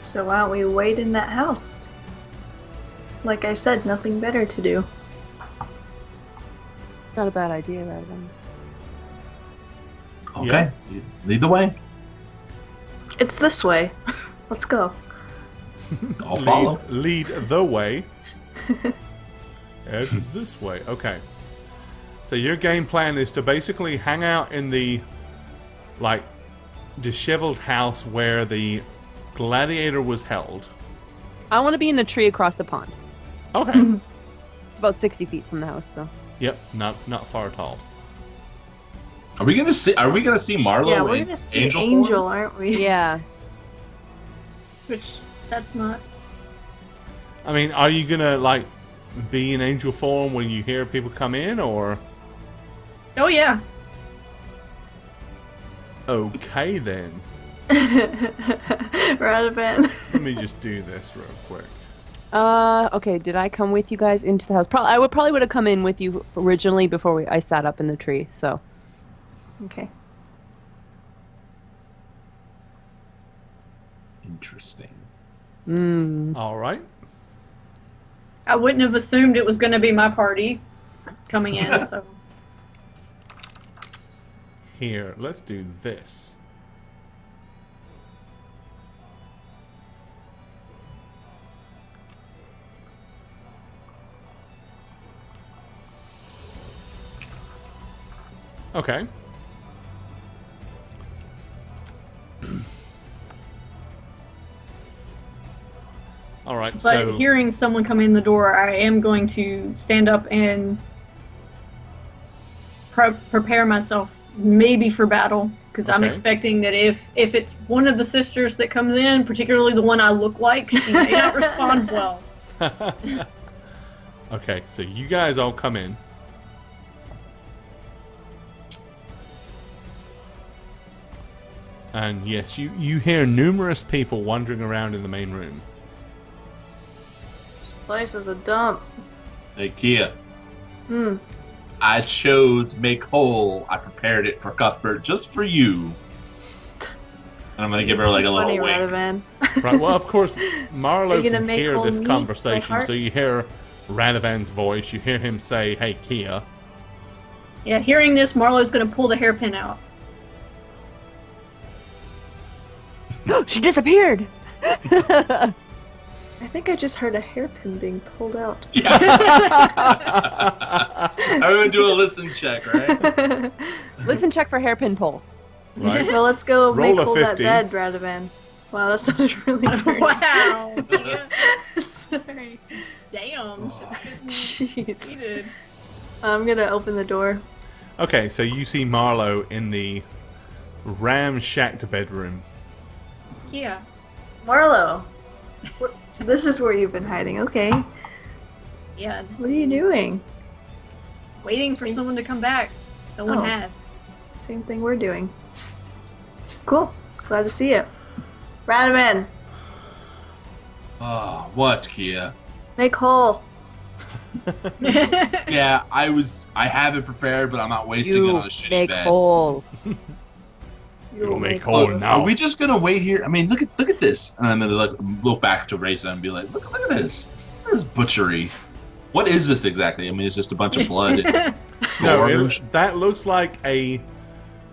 So why don't we wait in that house? Like I said, nothing better to do. Not a bad idea, Radovan. Okay, lead the way. It's this way. Let's go. I'll follow. Lead, lead the way. it's this way. Okay. So your game plan is to basically hang out in the like disheveled house where the gladiator was held. I want to be in the tree across the pond. Okay. It's about 60 feet from the house, so. yep, not not far at all. Are we gonna see? Are we gonna see Marlowe? yeah, we're in gonna see Angel. Angel, aren't we? Yeah. Which that's not. I mean, are you gonna like be in angel form when you hear people come in, or Oh yeah. okay then? Radovan. Let me just do this real quick. Uh, okay. Did I come with you guys into the house? Probably. I would probably would have come in with you originally before we, I sat up in the tree. So. okay. Interesting. Mm. All right. I wouldn't have assumed it was gonna be my party coming in, so Here, let's do this. Okay. All right. but so hearing someone come in the door, I am going to stand up and pre- prepare myself maybe for battle because I'm expecting that if if it's one of the sisters that comes in, particularly the one I look like, she may not respond well. okay, so you guys all come in. And yes, you, you hear numerous people wandering around in the main room. This place is a dump. Hey, Kia. Hmm. I chose make whole. I prepared it for Cuthbert just for you. And I'm gonna give her like a Funny, little wink. Right, well, of course, Marlowe Are you gonna can make hear whole this meat, my conversation, heart? so you hear Radovan's voice, you hear him say, hey, Kia. Yeah, hearing this, Marlowe's going to pull the hairpin out. she disappeared. I think I just heard a hairpin being pulled out. Yeah. I'm gonna do a listen check, right? Listen, check for hairpin pull. Right? well, let's go Roll make a hold that 50. bed, Radovan. Wow, that sounded really dirty. wow. Sorry. Damn. Jeez. She. I'm gonna open the door. Okay, so you see Marlowe in the ramshacked bedroom. Yeah. Marlowe, wh- this is where you've been hiding. Okay. Yeah, What are you doing? waiting for someone to come back. No one Oh. has. Same thing we're doing. Cool. Glad to see you. Radaman, Oh, what, Kia? make whole. Yeah, I was. I have it prepared, but I'm not wasting it on a shitty make bed. whole. You'll make Oh, whole now. Are we just gonna wait here? I mean, look at look at this. And I'm gonna look, look back to Reza and be like, look, look at this. Look at this butchery. What is this exactly? I mean, it's just a bunch of blood. No, it, that looks like a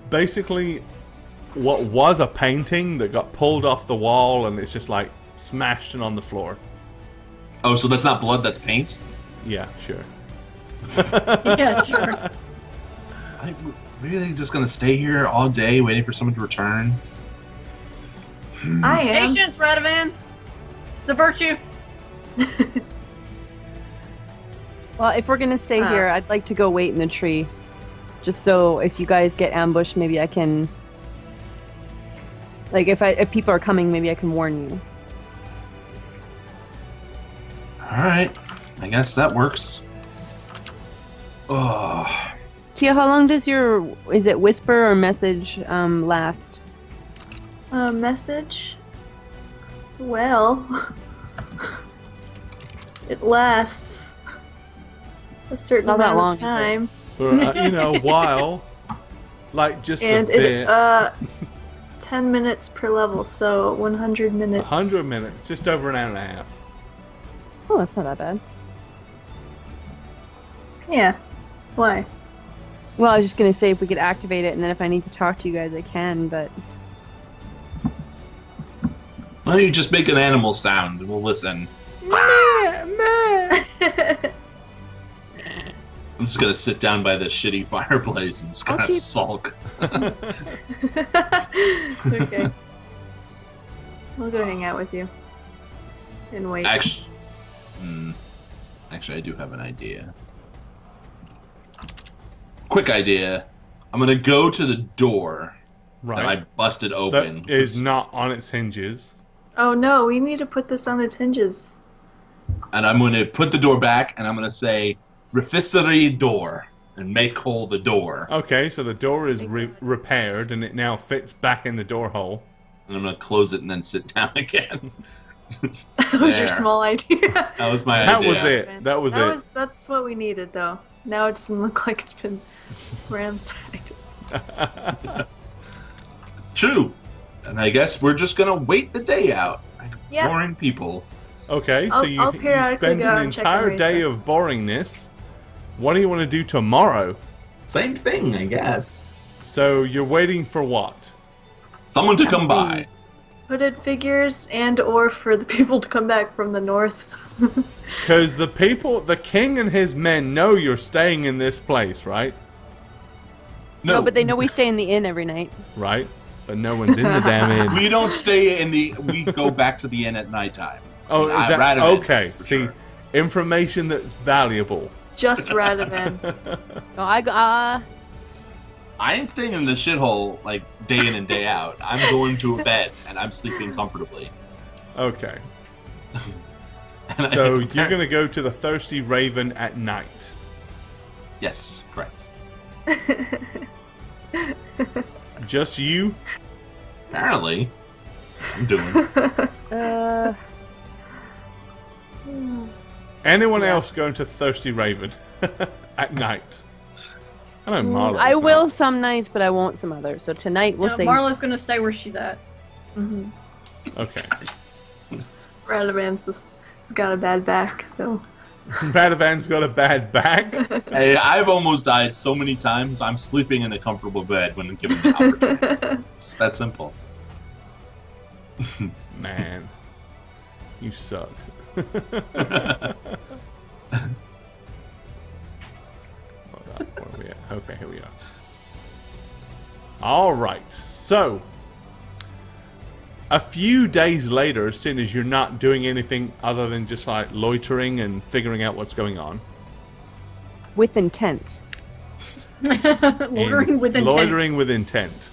basically what was a painting that got pulled off the wall and it's just like smashed and on the floor. oh, so that's not blood. That's paint. Yeah, sure. yeah, sure. I, really just gonna stay here all day waiting for someone to return. I am. Patience, Radovan. It's a virtue. Well, if we're gonna stay Ah. here, I'd like to go wait in the tree, just so if you guys get ambushed, maybe I can. Like if I if people are coming, maybe I can warn you. All right, I guess that works. Oh, Kia, how long does your is it whisper or message um last? A message? Well, it lasts a certain Not that amount long, of is it? time, For, uh, you know, while like just and a bit. it uh, ten minutes per level, so one hundred minutes. 100 minutes, just over an hour and a half. Oh, that's not that bad. Yeah. Why? Well, I was just gonna say if we could activate it, and then if I need to talk to you guys, I can. But why don't you just make an animal sound? We'll listen. I'm just gonna sit down by the shitty fireplace and just kind of keep- sulk. okay. We'll go hang out with you. And wait. Actually, hmm, actually, I do have an idea. Quick idea. I'm gonna go to the door that I Right. busted open. That is not on its hinges. Oh no, we need to put this on its hinges. and I'm gonna put the door back, and I'm gonna say "reficery door" and make whole the door. Okay, so the door is re- repaired and it now fits back in the door hole. And I'm gonna close it and then sit down again. that was your small idea. That was my That idea. was it. That was that it. was that's what we needed though. Now it doesn't look like it's been ransacked. It's true. And I guess we're just gonna wait the day out. Like Yep. boring people. Okay, so I'll- you, I'll you spend an and check on entire day Risa. of boringness. What do you want to do tomorrow? Same thing, I guess. So you're waiting for what? Someone to come by. Hooded figures and or for the people to come back from the north. Because the people, the king and his men know you're staying in this place, right? no, but they know we stay in the inn every night. Right? But no one's in the damn inn. We don't stay in the. We go back to the inn at nighttime. Oh, is Uh, that Radovan, okay? that's See, sure. information that's valuable. Just Radovan. No, I go. Uh, I ain't staying in the shithole like day in and day out. I'm going to a bed and I'm sleeping comfortably. Okay, And I- so you're gonna go to the Thirsty Raven at night. Yes, correct. Just you? Apparently, that's what I'm doing. uh, Anyone else going to Thirsty Raven at night? I know Marlowe's I not. will some nights, but I won't some others. So tonight we'll No, see. Marla's gonna stay where she's at. hmm Okay. Radovan's this has got a bad back, so Radovan's got a bad back. Hey, I've almost died so many times. I'm sleeping in a comfortable bed when given the opportunity. it's that simple. Man, you suck. Hold on, where are we at? Okay, here we are. All right, so a few days later, as soon as you're not doing anything other than just like loitering and figuring out what's going on, with intent. Loitering with intent. Loitering with intent.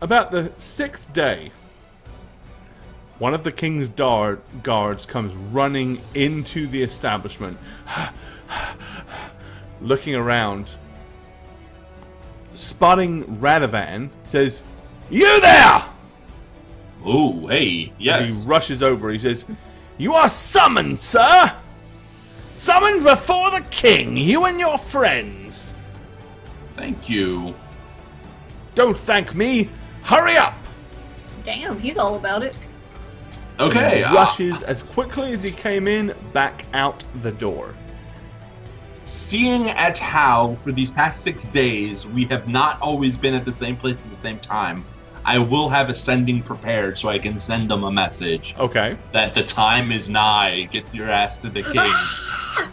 About the sixth day, One of the king's dar- guards comes running into the establishment, looking around, spotting Radovan, says, You there! Oh, hey, And yes. He rushes over. He says, You are summoned, sir! Summoned before the king, you and your friends! Thank you. Don't thank me! Hurry up! Damn, he's all about it. Okay. He uh, rushes as quickly as he came in back out the door. seeing at how for these past six days we have not always been at the same place at the same time, I will have a sending prepared so I can send them a message Okay. that the time is nigh. Get your ass to the king.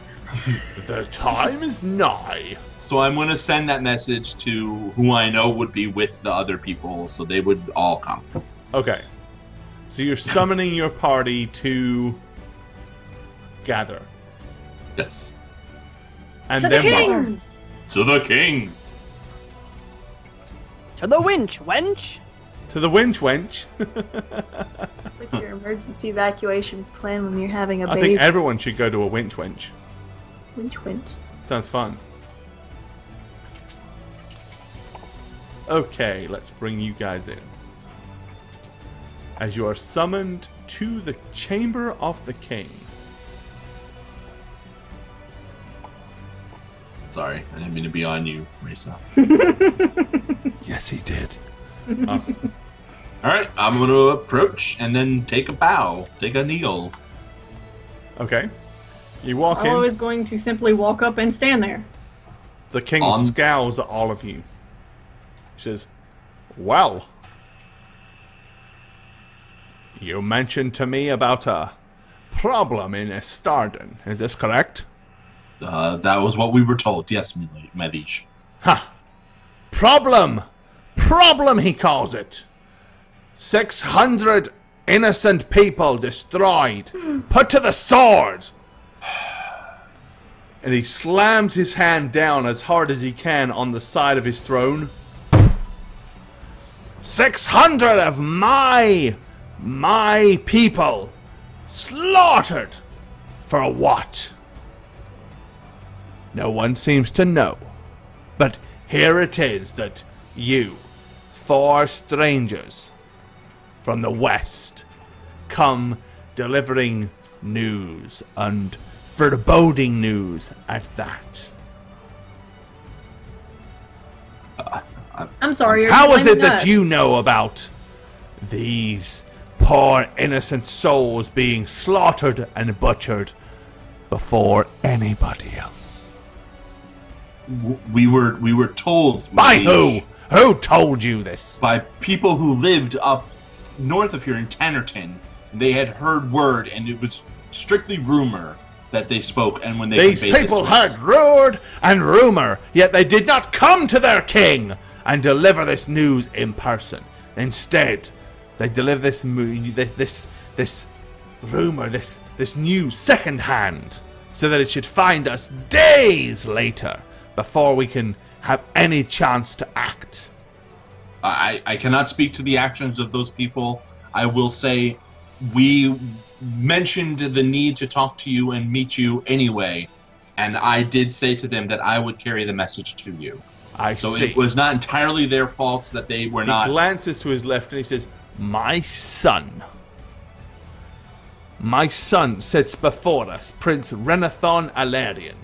The time is nigh. so I'm going to send that message to who I know would be with the other people, so they would all come. Okay. So you're summoning your party to gather. Yes. And To the then what? king! To the king. To the winch, wench! To the winch wench. Like your emergency evacuation plan when you're having a I baby. I think everyone should go to a winch wench. winch, winch. Sounds fun. Okay, let's bring you guys in. As you are summoned to the chamber of the king. Sorry, I didn't mean to be on you, Risa. Yes, he did. All right, I'm going to approach and then take a bow, take a kneel. Okay. You walk Arlo in. is going to simply walk up and stand there. The king On- scowls at all of you. He says, Well, you mentioned to me about a problem in Estarden. Is this correct? Uh, that was what we were told. Yes, my my liege. Ha! Problem! Problem, he calls it! 600 innocent people destroyed, put to the sword! And he slams his hand down as hard as he can on the side of his throne. 600 of my, my people slaughtered! For what? No one seems to know. But here it is that you, four strangers from the West, come delivering news and foreboding news at that. I'm sorry. You're How is it blaming that you know about these poor innocent souls being slaughtered and butchered before anybody else? We were we were told my By who? Who told you this? By people who lived up north of here in Tannerton. They had heard word, and it was strictly rumor that they spoke. And when they These people heard word and rumor, yet they did not come to their king and deliver this news in person. Instead, they deliver this this this, this rumor, this this news secondhand, so that it should find us days later before we can have any chance to act. I, I cannot speak to the actions of those people. I will say we mentioned the need to talk to you and meet you anyway, and I did say to them that I would carry the message to you. I So see. it was not entirely their faults that they were He not. glances to his left and he says, My son. My son sits before us, Prince Renathon Alarian.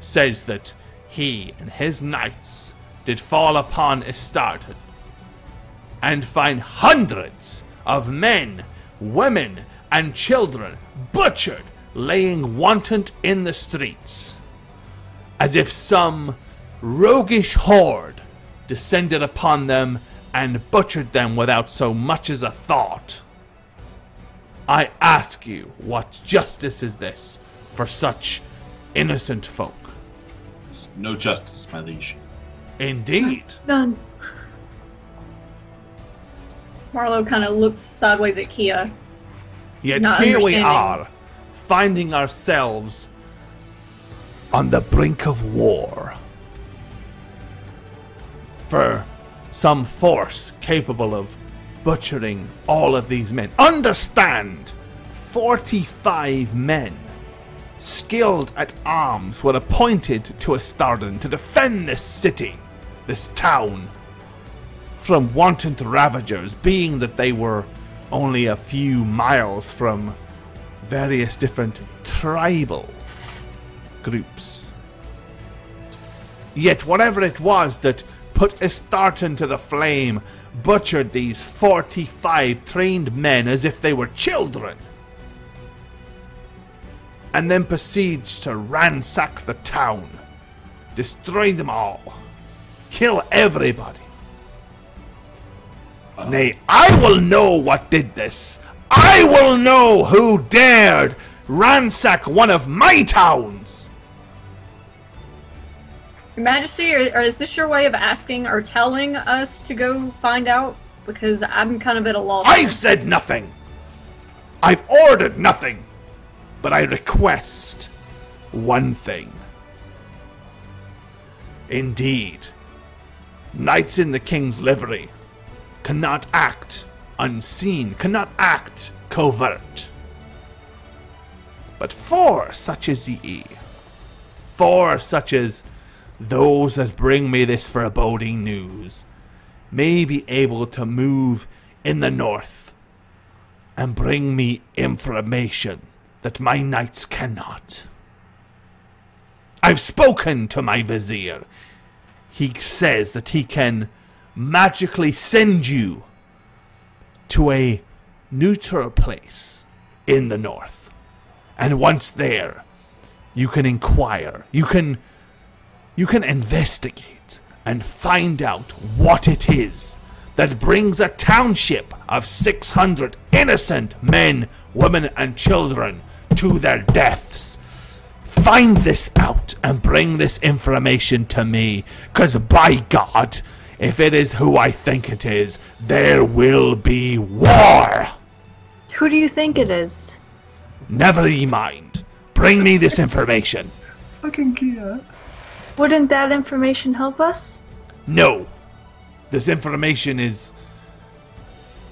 Says that he and his knights did fall upon Estarton and find hundreds of men, women, and children butchered, laying wanton in the streets as if some roguish horde descended upon them and butchered them without so much as a thought. I ask you, what justice is this for such innocent folk? No justice, my liege. Indeed. None. Marlowe kind of looks sideways at Kia. Yet Not here we are, finding ourselves on the brink of war. For some force capable of butchering all of these men. Understand! 45 men, skilled at arms, were appointed to Astardan to defend this city, this town, from wanton ravagers, being that they were only a few miles from various different tribal groups. Yet whatever it was that put Astartan to the flame butchered these 45 trained men as if they were children, and then proceeds to ransack the town, destroy them all, kill everybody. Nay, I will know what did this. I will know who dared ransack one of my towns. Your Majesty, or, or is this your way of asking or telling us to go find out? Because I'm kind of at a loss. I've said nothing. I've ordered nothing. But I request one thing. Indeed, knights in the king's livery cannot act unseen, cannot act covert. But for such as ye, for such as those that bring me this foreboding news, may be able to move in the north and bring me information that my knights cannot. I've spoken to my vizier. He says that he can magically send you to a neutral place in the north. And once there, you can inquire. You can you can investigate and find out what it is that brings a township of 600 innocent men, women, and children to their deaths. Find this out and bring this information to me, because by God, if it is who I think it is, there will be war. Who do you think it is? Never ye mind. Bring me this information. Fucking Kia. Wouldn't that information help us? No. This information is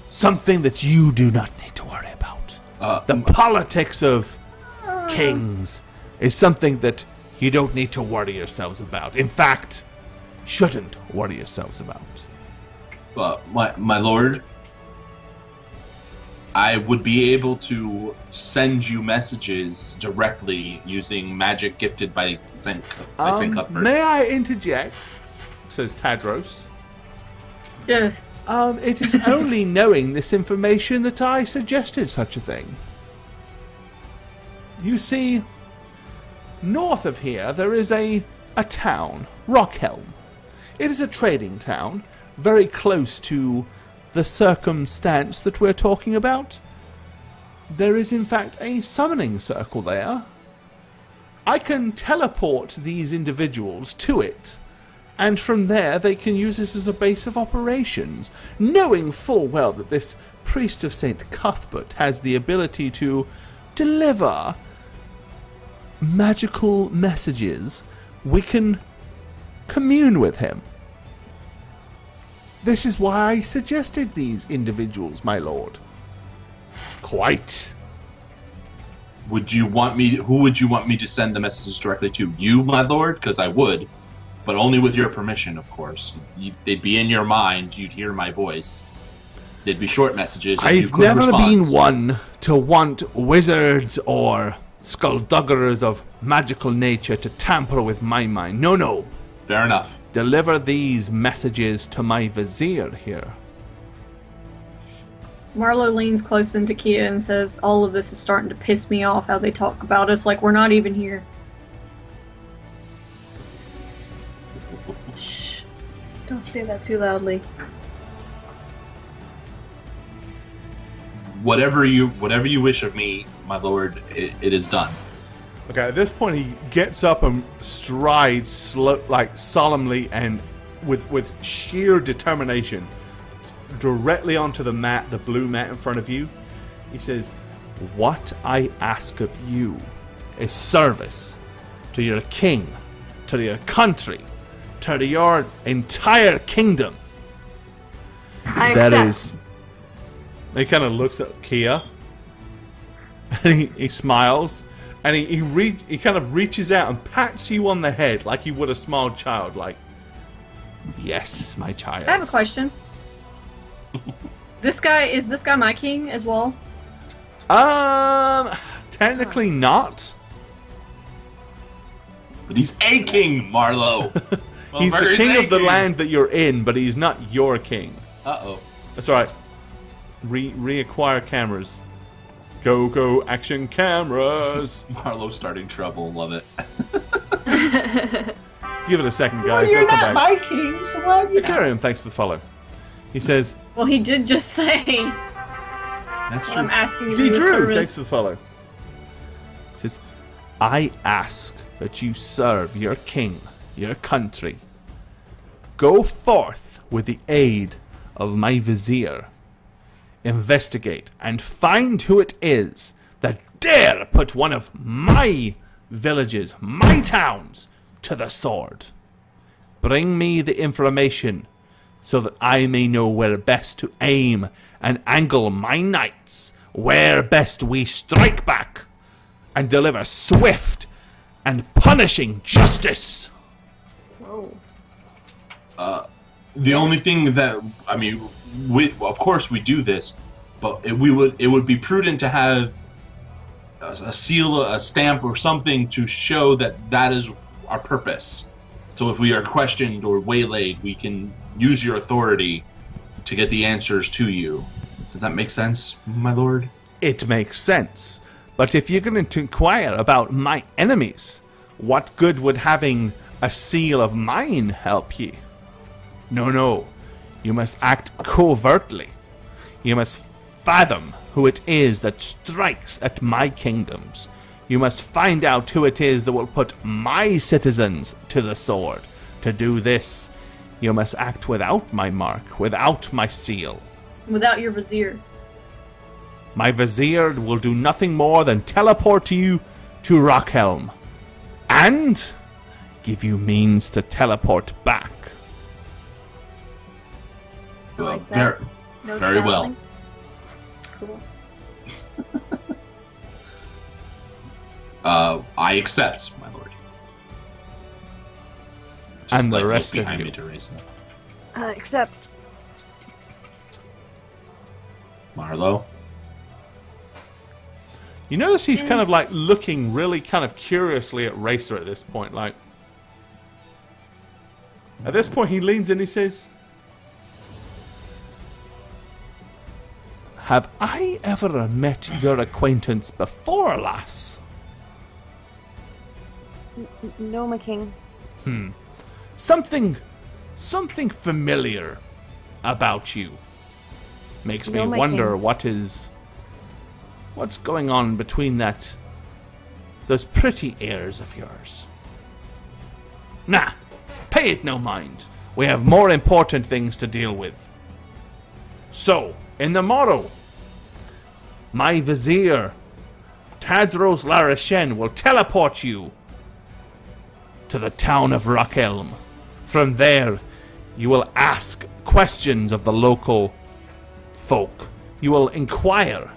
something that you do not need to worry about. Uh, The politics of kings is something that you don't need to worry yourselves about. In fact, shouldn't worry yourselves about. uh, my my lord, I would be able to send you messages directly using magic gifted by St. by St. Um, may I interject? Says Tadros. Ugh. Um, it is only knowing this information that I suggested such a thing. You see, north of here there is a a town, Rockhelm. It is a trading town, very close to the circumstance that we're talking about. There is in fact a summoning circle there. I can teleport these individuals to it and from there they can use it as a base of operations, knowing full well that this priest of St. Cuthbert has the ability to deliver magical messages. We can commune with him. This is why I suggested these individuals, my lord. Quite. Would you want me? Who would you want me to send the messages directly to? You, my lord, because I would, but only with your permission, of course. You, they'd be in your mind. You'd hear my voice. They'd be short messages. and I've never respond. been one to want wizards or skullduggerers of magical nature to tamper with my mind. No, no. Fair enough. Deliver these messages to my vizier here. Marlowe leans close into Kia and says, All of this is starting to piss me off how they talk about us like we're not even here. Shh. Don't say that too loudly. Whatever you, whatever you wish of me, my lord, it, it is done. Okay, at this point, he gets up and strides slow, like solemnly and with with sheer determination directly onto the mat, the blue mat in front of you. He says, "What I ask of you is service to your king, to your country, to your entire kingdom. I That accept. is He kind of looks at Kia, and he, he smiles, and he he, re- he kind of reaches out and pats you on the head like he would a small child, like, "Yes, my child." I have a question. this guy is this guy my king as well? Um, technically not. But he's a king, Marlowe. He's the king of the land that you're in, but he's not your king. Uh oh. That's right. Re reacquire cameras. Go go action cameras. Marlowe starting trouble. Love it. Give it a second, guys. They'll come back. king, so why are you Carry him. Thanks for the follow. He says, Well, he did just say. That's true. I'm true. asking if D. you Drew, service. thanks for the follow. He says, I ask that you serve your king, your country. Go forth with the aid of my vizier. Investigate and find who it is that dare put one of my villages, my towns, to the sword. Bring me the information so that I may know where best to aim and angle my knights, where best we strike back, and deliver swift and punishing justice. Whoa. Uh, the only thing that I mean, we of course we do this, but it, we would it would be prudent to have a, a seal, a stamp, or something to show that that is our purpose. So if we are questioned or waylaid, we can use your authority to get the answers to you. Does that make sense, my lord? It makes sense. But if you're going to inquire about my enemies, what good would having a seal of mine help ye? No, no. You must act covertly. You must fathom who it is that strikes at my kingdoms. You must find out who it is that will put my citizens to the sword. To do this, you must act without my mark, without my seal. Without your vizier. My vizier will do nothing more than teleport you to Rockhelm. And give you means to teleport back. I Well, like that. very, No Very well. Cool. uh, I accept, my lord. And the like, look rest of behind you. me, Teresa. Uh, except Marlowe. You notice he's kind of like looking really kind of curiously at Racer at this point. Like, at this point, he leans in and he says, Have I ever met your acquaintance before, lass? no, my king. Hmm. Something, something familiar about you. Makes me No, my wonder king. what is, what's going on between that, those pretty ears of yours. Nah, pay it no mind. We have more important things to deal with. So, in the morrow, my vizier, Tadros Larashen, will teleport you to the town of Rockelm. From there, you will ask questions of the local folk. You will inquire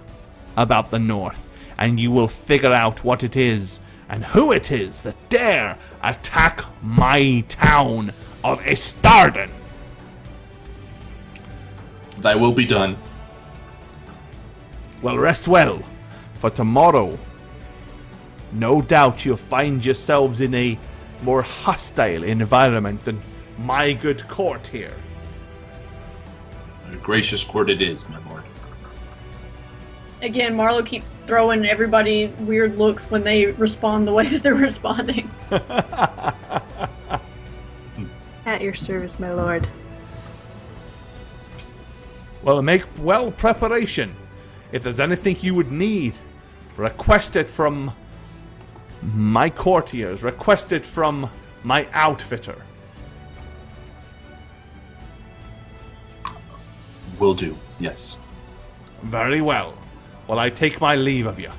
about the North, and you will figure out what it is and who it is that dare attack my town of Istarden. Thy will be done. Well, rest well, for tomorrow, no doubt you'll find yourselves in a more hostile environment than my good court here. A gracious court it is, my lord. Again, Marlowe keeps throwing everybody weird looks when they respond the way that they're responding. At your service, my lord. Well, make well preparation. If there's anything you would need, request it from my courtiers, request it from my outfitter. Will do. Yes. Very well. Well, I take my leave of you.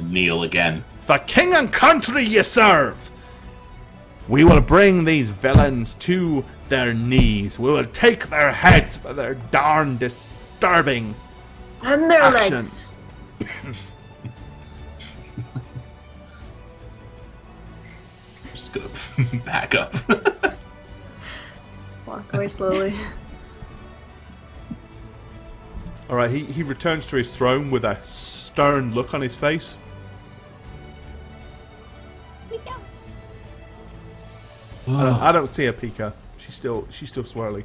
Kneel again. The king and country ye serve! We will bring these villains to their knees. We will take their heads for their darn disturbing And their actions. legs. Just gonna back up. Walk away slowly. All right, he, he returns to his throne with a stern look on his face. Uh, I don't see a Pika. She's still she's still swirly.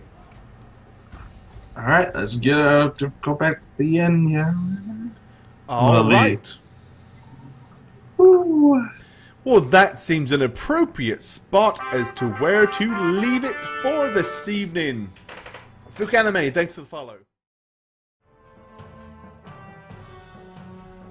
All right, let's get uh, to go back to the inn. Yeah. All Lovely. right. Woo. Well, that seems an appropriate spot as to where to leave it for this evening. Fook Anime, thanks for the follow.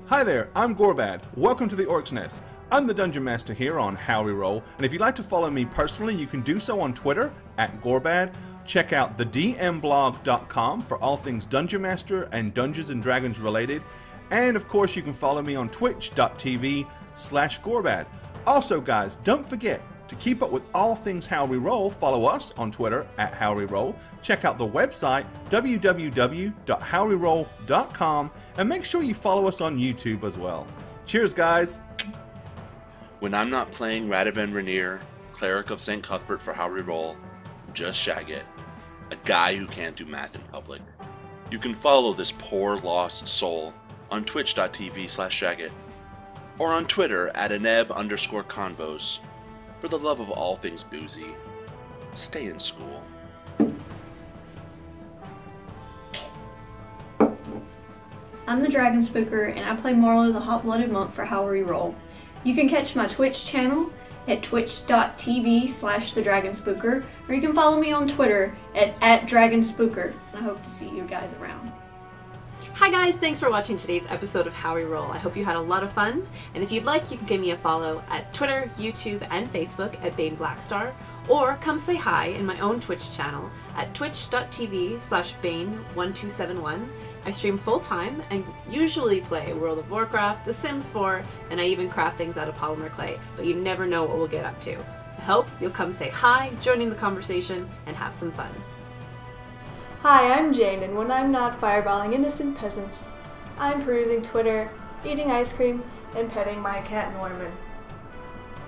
Hi there, I'm Gorebad. Welcome to the Orc's Nest. I'm the Dungeon Master here on How We Roll, and if you'd like to follow me personally, you can do so on Twitter at Gorebad. Check out thedmblog.com for all things Dungeon Master and Dungeons and Dragons related. And of course, you can follow me on twitch.tv slash Gorebad. Also, guys, don't forget to keep up with all things How We Roll, follow us on Twitter at How We Roll. Check out the website www.howweroll.com and make sure you follow us on YouTube as well. Cheers, guys. When I'm not playing Radovan Rainier, cleric of St. Cuthbert for How We Roll, just Shaggit, a guy who can't do math in public. You can follow this poor lost soul on twitch.tv slash Shaggit, or on Twitter at aneb underscore convos. For the love of all things boozy, stay in school. I'm the Dragon Spooker, and I play Marlowe the Hot Blooded Monk for How We Roll. You can catch my Twitch channel at twitch.tv slash the Dragon Spooker, or you can follow me on Twitter at, at Dragon Spooker. And I hope to see you guys around. Hi guys, thanks for watching today's episode of How We Roll. I hope you had a lot of fun, and if you'd like, you can give me a follow at Twitter, YouTube, and Facebook at Bane Blackstar, or come say hi in my own Twitch channel at twitch.tv slash Bane1271. I stream full time and usually play World of Warcraft, The Sims 4, and I even craft things out of polymer clay, but you never know what we'll get up to. I hope you'll come say hi, join in the conversation, and have some fun. Hi, I'm Jayne, and when I'm not fireballing innocent peasants, I'm perusing Twitter, eating ice cream, and petting my cat Norman.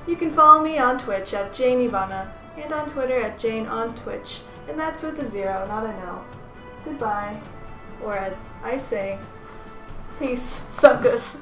You can follow me on Twitch at Jayne Ivana, and on Twitter at Jayne on Twitch, and that's with a zero, not a no. Goodbye. Or as I say, peace, suckus.